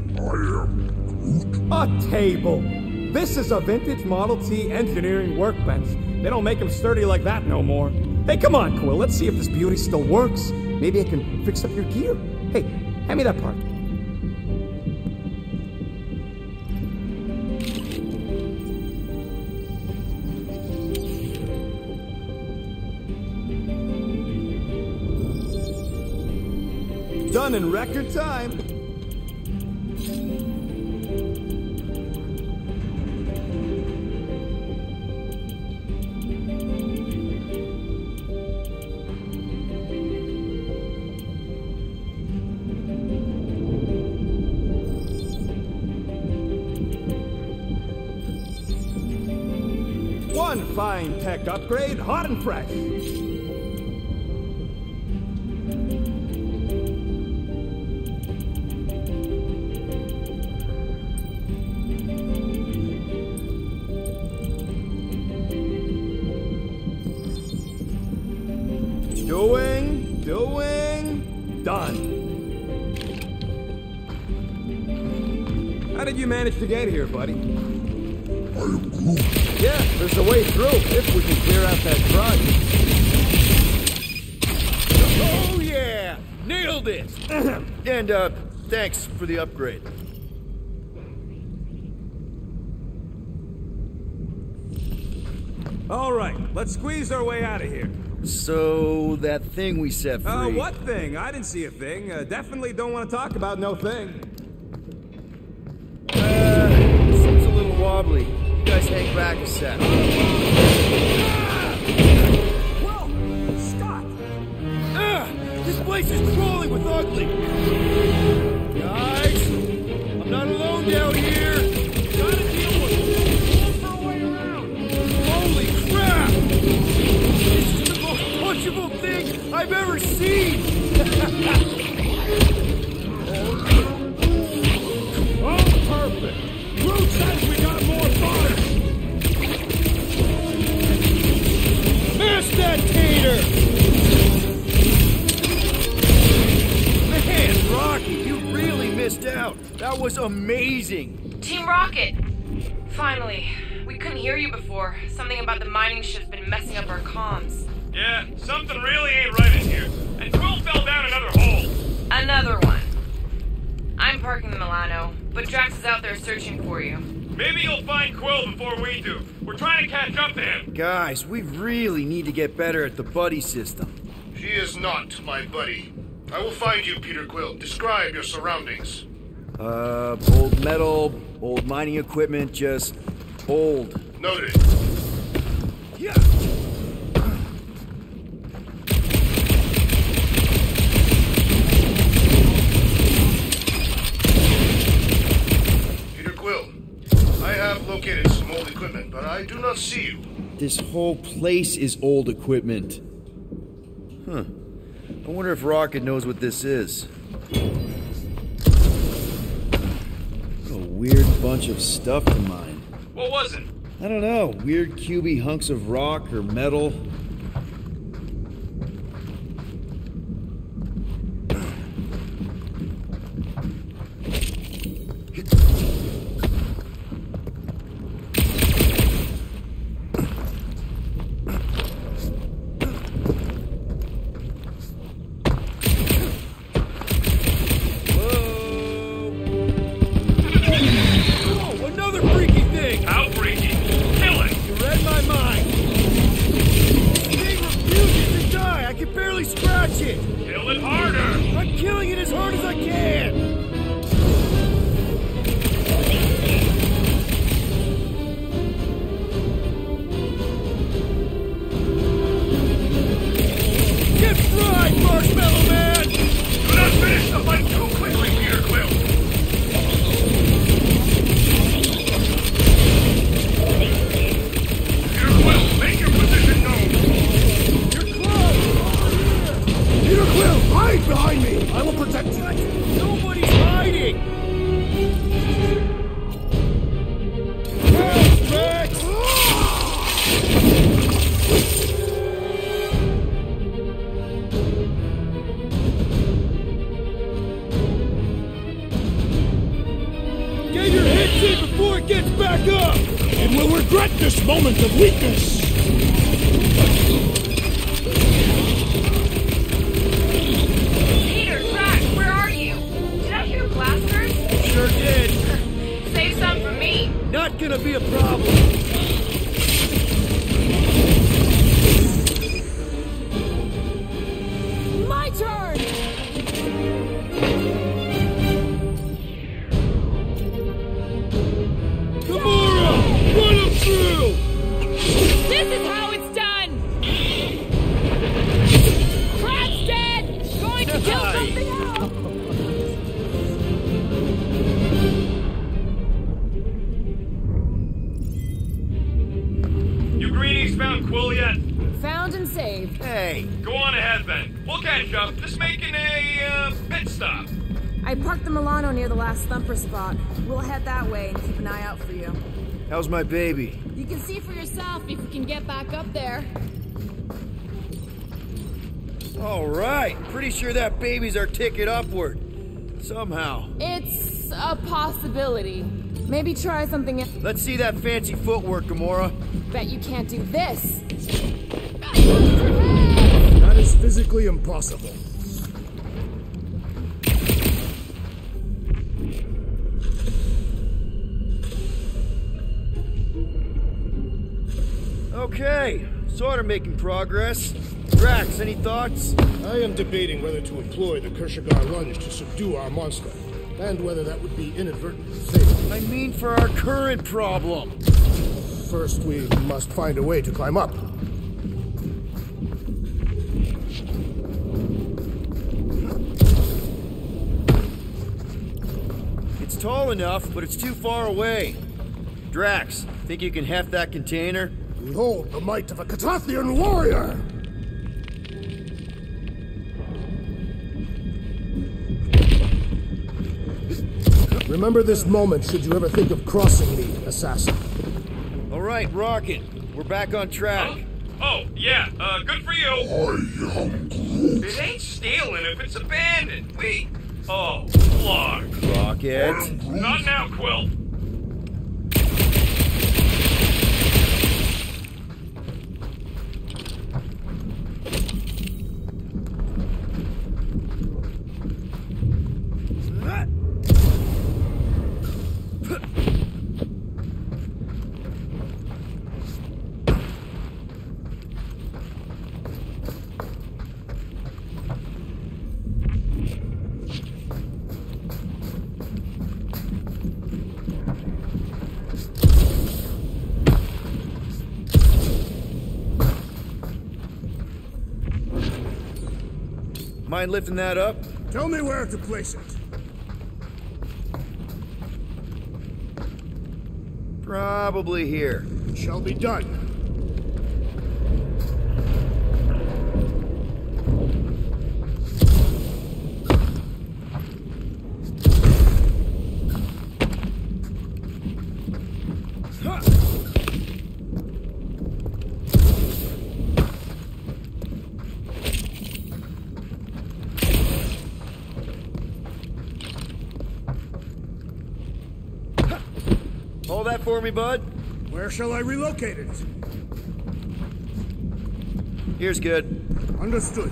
A table. This is a vintage Model T engineering workbench. They don't make them sturdy like that no more. Hey, come on, Quill. Let's see if this beauty still works. Maybe I can fix up your gear. Hey, hand me that part. Done in record time. One fine tech upgrade, hot and fresh. Doing, doing, done. How did you manage to get here, buddy? I am Groot. Yeah, there's a way through if we can clear out that truck. Oh, yeah! Nailed it! (clears throat) and, uh, thanks for the upgrade. All right, let's squeeze our way out of here. So, that thing we set free. Uh, what thing? I didn't see a thing. Uh, definitely don't want to talk about no thing. Uh, seems a little wobbly. You guys hang back a sec. Whoa! Scott! Ah! This place is crawling with ugly! I've ever seen! (laughs) Oh, perfect! Groot says we got more fodder! Smash that tater! Man, Rocky, you really missed out. That was amazing. Team Rocket! Finally. We couldn't hear you before. Something about the mining ship's been messing up our comms. Yeah, something really ain't right in here. And Quill fell down another hole. Another one. I'm parking the Milano, but Drax is out there searching for you. Maybe you'll find Quill before we do. We're trying to catch up to him. Guys, we really need to get better at the buddy system. She is not my buddy. I will find you, Peter Quill. Describe your surroundings. Uh, old metal, old mining equipment, just old. Noted. Yeah. I do not see you. This whole place is old equipment. Huh. I wonder if Rocket knows what this is. What a weird bunch of stuff to mine. What was it? I don't know. Weird cubey hunks of rock or metal. How's my baby? You can see for yourself if you can get back up there. All right, pretty sure that baby's our ticket upward. Somehow. It's a possibility. Maybe try something else. Let's see that fancy footwork, Gamora. Bet you can't do this. That is physically impossible. Of making progress. Drax, any thoughts? I am debating whether to employ the Kershagar lunge to subdue our monster, and whether that would be inadvertently fatal. I mean for our current problem. First, we must find a way to climb up. It's tall enough, but it's too far away. Drax, think you can heft that container? Behold the might of a Catathian warrior! Remember this moment should you ever think of crossing me, assassin. All right, Rocket, we're back on track. Oh, yeah, uh, good for you. I am Groot. It ain't stealing if it's abandoned. Wait. Oh, Clark. Rocket. Not now, Quill. Mind lifting that up? Tell me where to place it. Probably here. It shall be done. Hold that for me, bud. Where shall I relocate it? Here's good. Understood.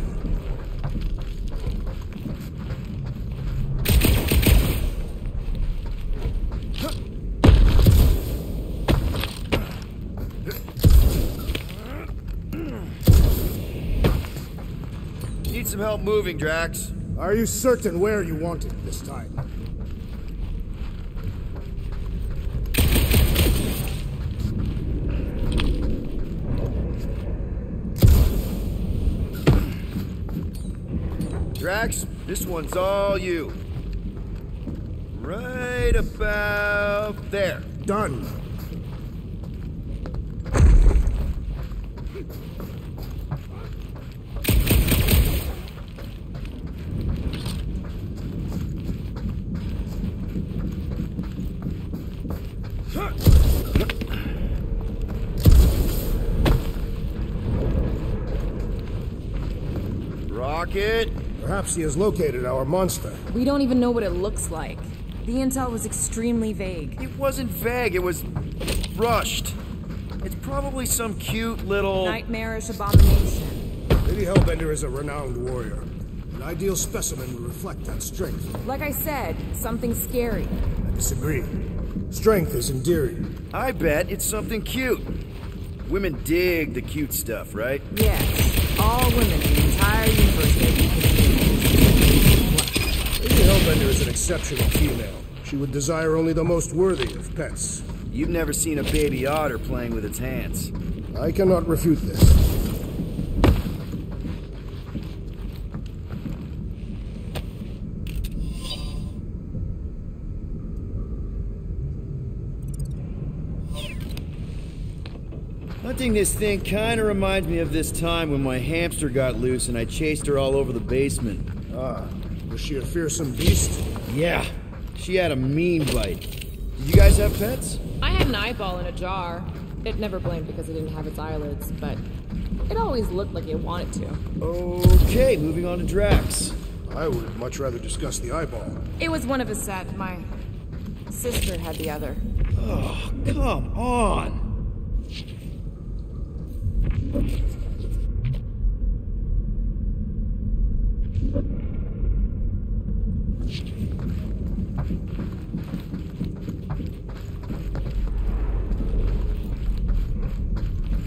Need some help moving, Drax. Are you certain where you want it this time? Drax, this one's all you. Right about there. Done. Rocket. Perhaps he has located our monster. We don't even know what it looks like. The intel was extremely vague. It wasn't vague, it was rushed. It's probably some cute little. Nightmarish abomination. Lady Hellbender is a renowned warrior. An ideal specimen would reflect that strength. Like I said, something scary. I disagree. Strength is endearing. I bet it's something cute. Women dig the cute stuff, right? Yes, all women in the entire universe may be Lady Hellbender is an exceptional female. She would desire only the most worthy of pets. You've never seen a baby otter playing with its hands. I cannot refute this. Hunting this thing kinda reminds me of this time when my hamster got loose and I chased her all over the basement. Ah, was she a fearsome beast? Yeah, she had a mean bite. Did you guys have pets? I had an eyeball in a jar. It never blinked because it didn't have its eyelids, but it always looked like it wanted to. Okay, moving on to Drax. I would much rather discuss the eyeball. It was one of a set. My sister had the other. Oh, come on.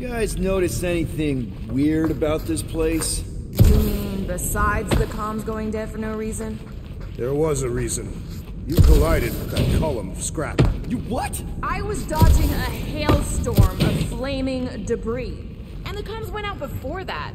Guys notice anything weird about this place? You mean besides the comms going dead for no reason? There was a reason. You collided with that column of scrap. You what? I was dodging a hailstorm of flaming debris. And the comms went out before that.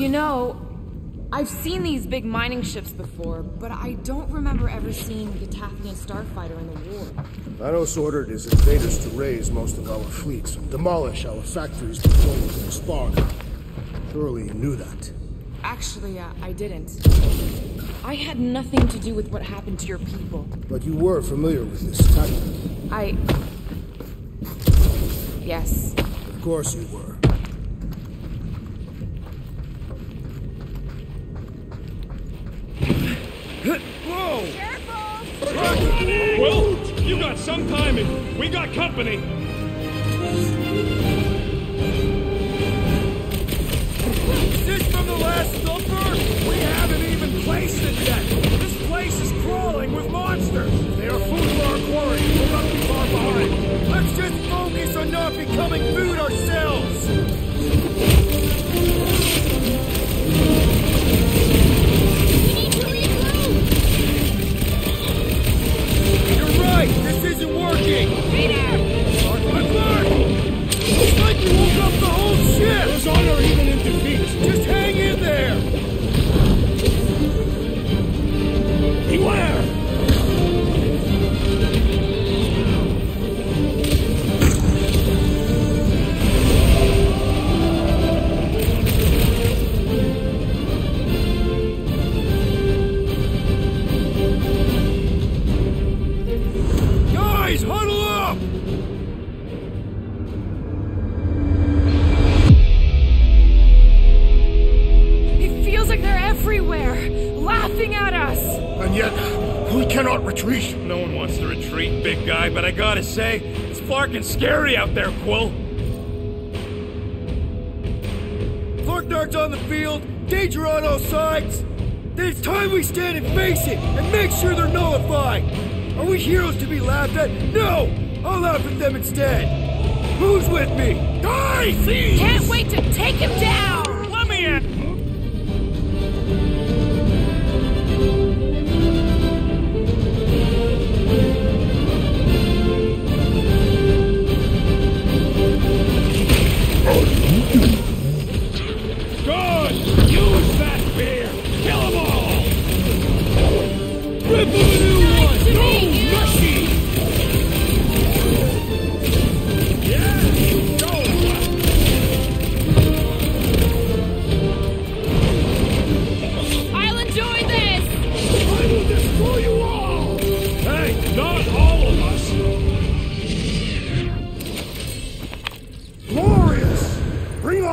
You know, I've seen these big mining ships before, but I don't remember ever seeing the Tathian starfighter in the war. Thanos ordered his invaders to raise most of our fleets and demolish our factories before we could respond. Surely you knew that. Actually, uh, I didn't. I had nothing to do with what happened to your people. But you were familiar with this tactic. I. Yes. Of course you were. Whoa! Well, you got some timing. We got company. This from the last thumper? We haven't even placed it yet. This place is crawling with monsters. They are food for our quarry. We'll not be far behind. Let's just focus on not becoming food Just hang. Retreat! No one wants to retreat, big guy, but I gotta say, it's fucking scary out there, Quill. Dark's on the field, danger on all sides. Then it's time we stand and face it and make sure they're nullified. Are we heroes to be laughed at? No! I'll laugh at them instead. Who's with me? Die, thieves! Can't wait to take him down!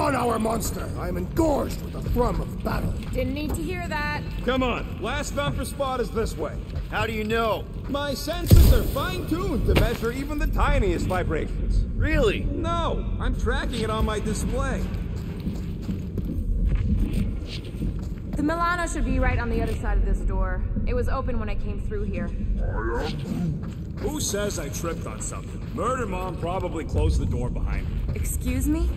On our monster! I am engorged with the thrum of battle. Didn't need to hear that. Come on, last thumper spot is this way. How do you know? My senses are fine-tuned to measure even the tiniest vibrations. Really? No, I'm tracking it on my display. The Milano should be right on the other side of this door. It was open when I came through here. Who says I tripped on something? Murder Mom probably closed the door behind me. Excuse me?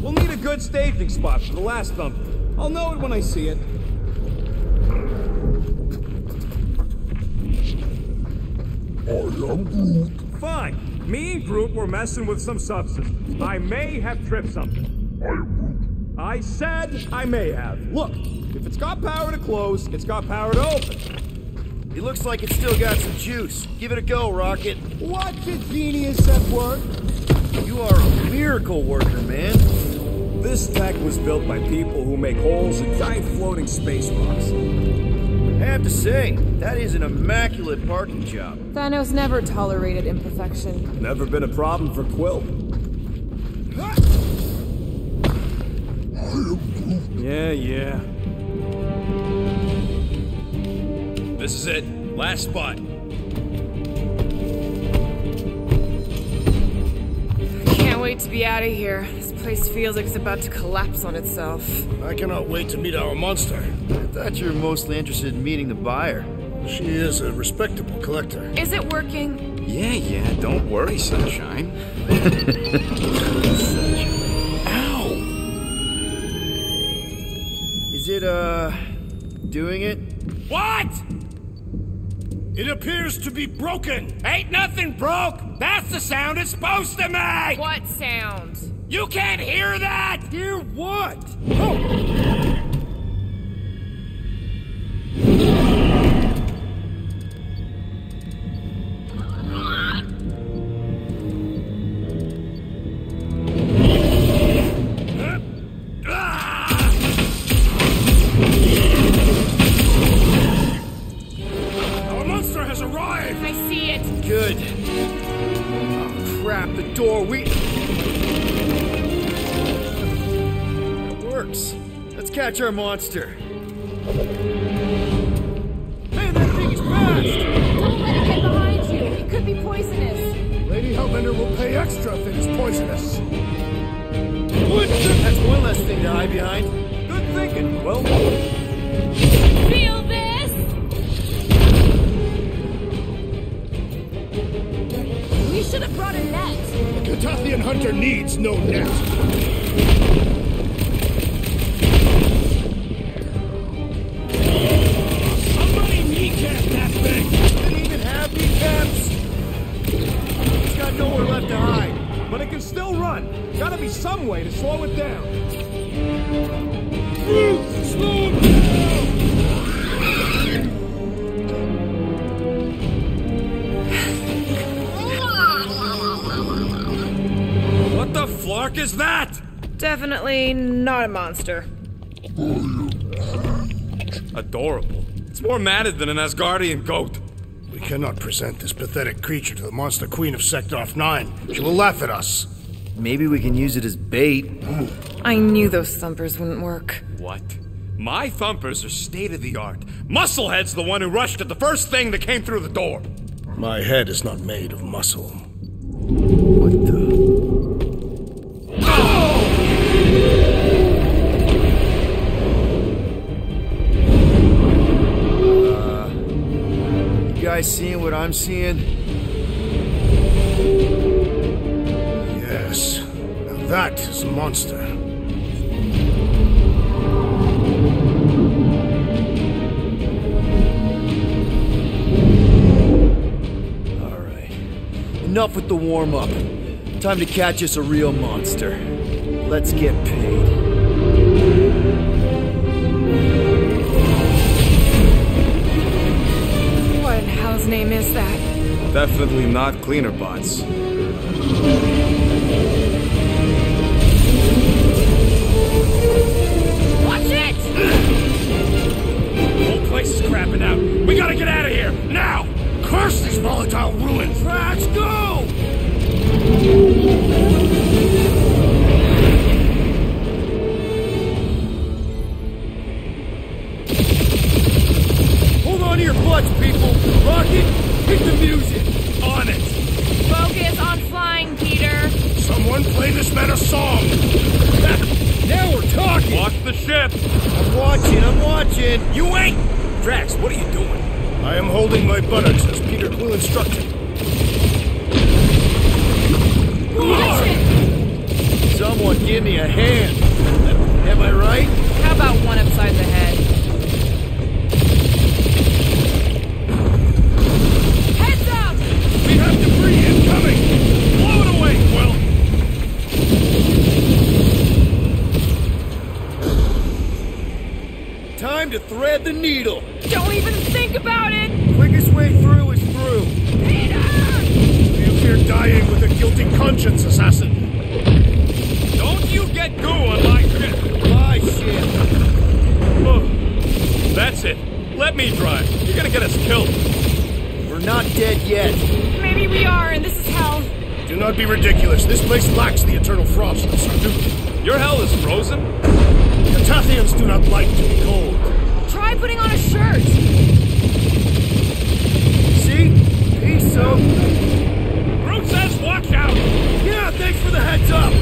We'll need a good staging spot for the last thumper. I'll know it when I see it. Fine. Me and Groot were messing with some subsystems. I may have tripped something. I said I may have. Look, if it's got power to close, it's got power to open. It looks like it's still got some juice. Give it a go, Rocket. Watch a genius at work. You are a miracle worker, man. This tech was built by people who make holes in giant floating space rocks. I have to say, that is an immaculate parking job. Thanos never tolerated imperfection. Never been a problem for Quill. Yeah, yeah. This is it. Last spot. Can't wait to be out of here. This place feels like it's about to collapse on itself. I cannot wait to meet our monster. I thought you were mostly interested in meeting the buyer. She is a respectable collector. Is it working? Yeah, yeah, don't worry, Sunshine. (laughs) Ow! Is it, uh, doing it? What? It appears to be broken. Ain't nothing broke. That's the sound it's supposed to make. What sound? You can't hear that. Hear what? Our monster. Hey, that thing is fast! Don't let it get behind you. It could be poisonous. Lady Hellbender will pay extra if it is poisonous. What? That's one less thing to hide behind. Good thinking, Quill. Feel this? We should have brought a net. The Katathian hunter needs no net. Still run. Gotta be some way to slow it down. Slow him down. What the flark is that? Definitely not a monster. Adorable. It's more matted than an Asgardian goat. We cannot present this pathetic creature to the monster queen of Sector 9. She will laugh at us. Maybe we can use it as bait. I knew those thumpers wouldn't work. What? My thumpers are state of the art. Musclehead's the one who rushed at the first thing that came through the door. My head is not made of muscle. Uh, you guys seeing what I'm seeing? That is a monster. Alright. Enough with the warm up. Time to catch us a real monster. Let's get paid. What in hell's name is that? Definitely not cleaner bots. Whole place is crapping out. We gotta get out of here now. Curse these volatile ruins! Let's go! Hold on to your butts, people! Rocket, hit the music! On it! Focus on flying, Peter. Someone play this man a song! Now we're talking! Watch the ship! I'm watching, I'm watching! You ain't! Drax, what are you doing? I am holding my buttocks as Peter Quill instructed. Watch it! Someone give me a hand! Am I right? How about one upside the head? Heads up! We have debris incoming! Blow it away, Quill! Time to thread the needle! Don't even think about it! Quickest way through is through! Peter! You fear dying with a guilty conscience, assassin! Don't you get goo on my ship! My shit! Oh, that's it. Let me drive. You're gonna get us killed. We're not dead yet. Maybe we are, and this is hell. Do not be ridiculous. This place lacks the eternal frost of Sarduth. Your hell is frozen? The Tathians do not like to be cold. Try putting on a shirt. See? Peace up. Groot says watch out! Yeah, thanks for the heads up!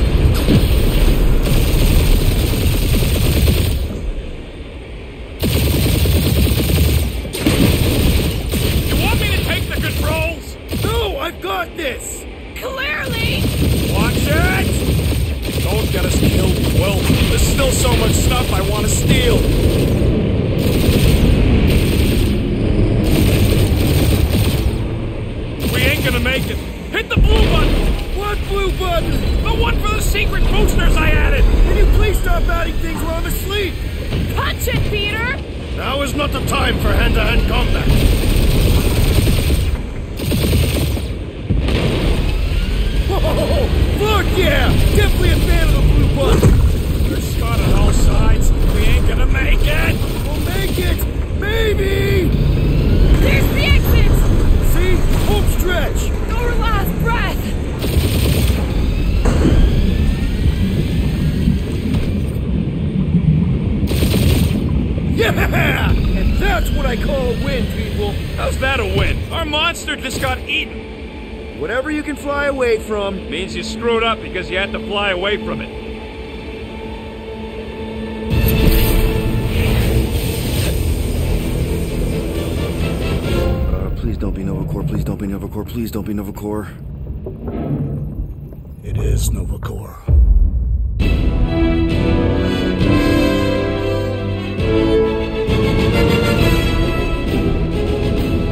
You want me to take the controls? No, I've got this! Clearly! Watch it! Don't get us killed, Quill. There's still so much stuff I want to steal. We ain't gonna make it. Hit the blue button! What blue button? The one for the secret boosters I added! Can you please stop adding things while I'm asleep? Punch it, Peter! Now is not the time for hand-to-hand combat. Whoa! Fuck yeah! Definitely a fan of the blue button! We're shot on all sides. We ain't gonna make it! We'll make it! Maybe! There's the exit! See? Home stretch! Our last breath! Yeah! (laughs) And that's what I call a win, people! How's that a win? Our monster just got eaten. Whatever you can fly away from, Means you screwed up because you had to fly away from it. Please don't be Nova Corps. It is Nova Corps.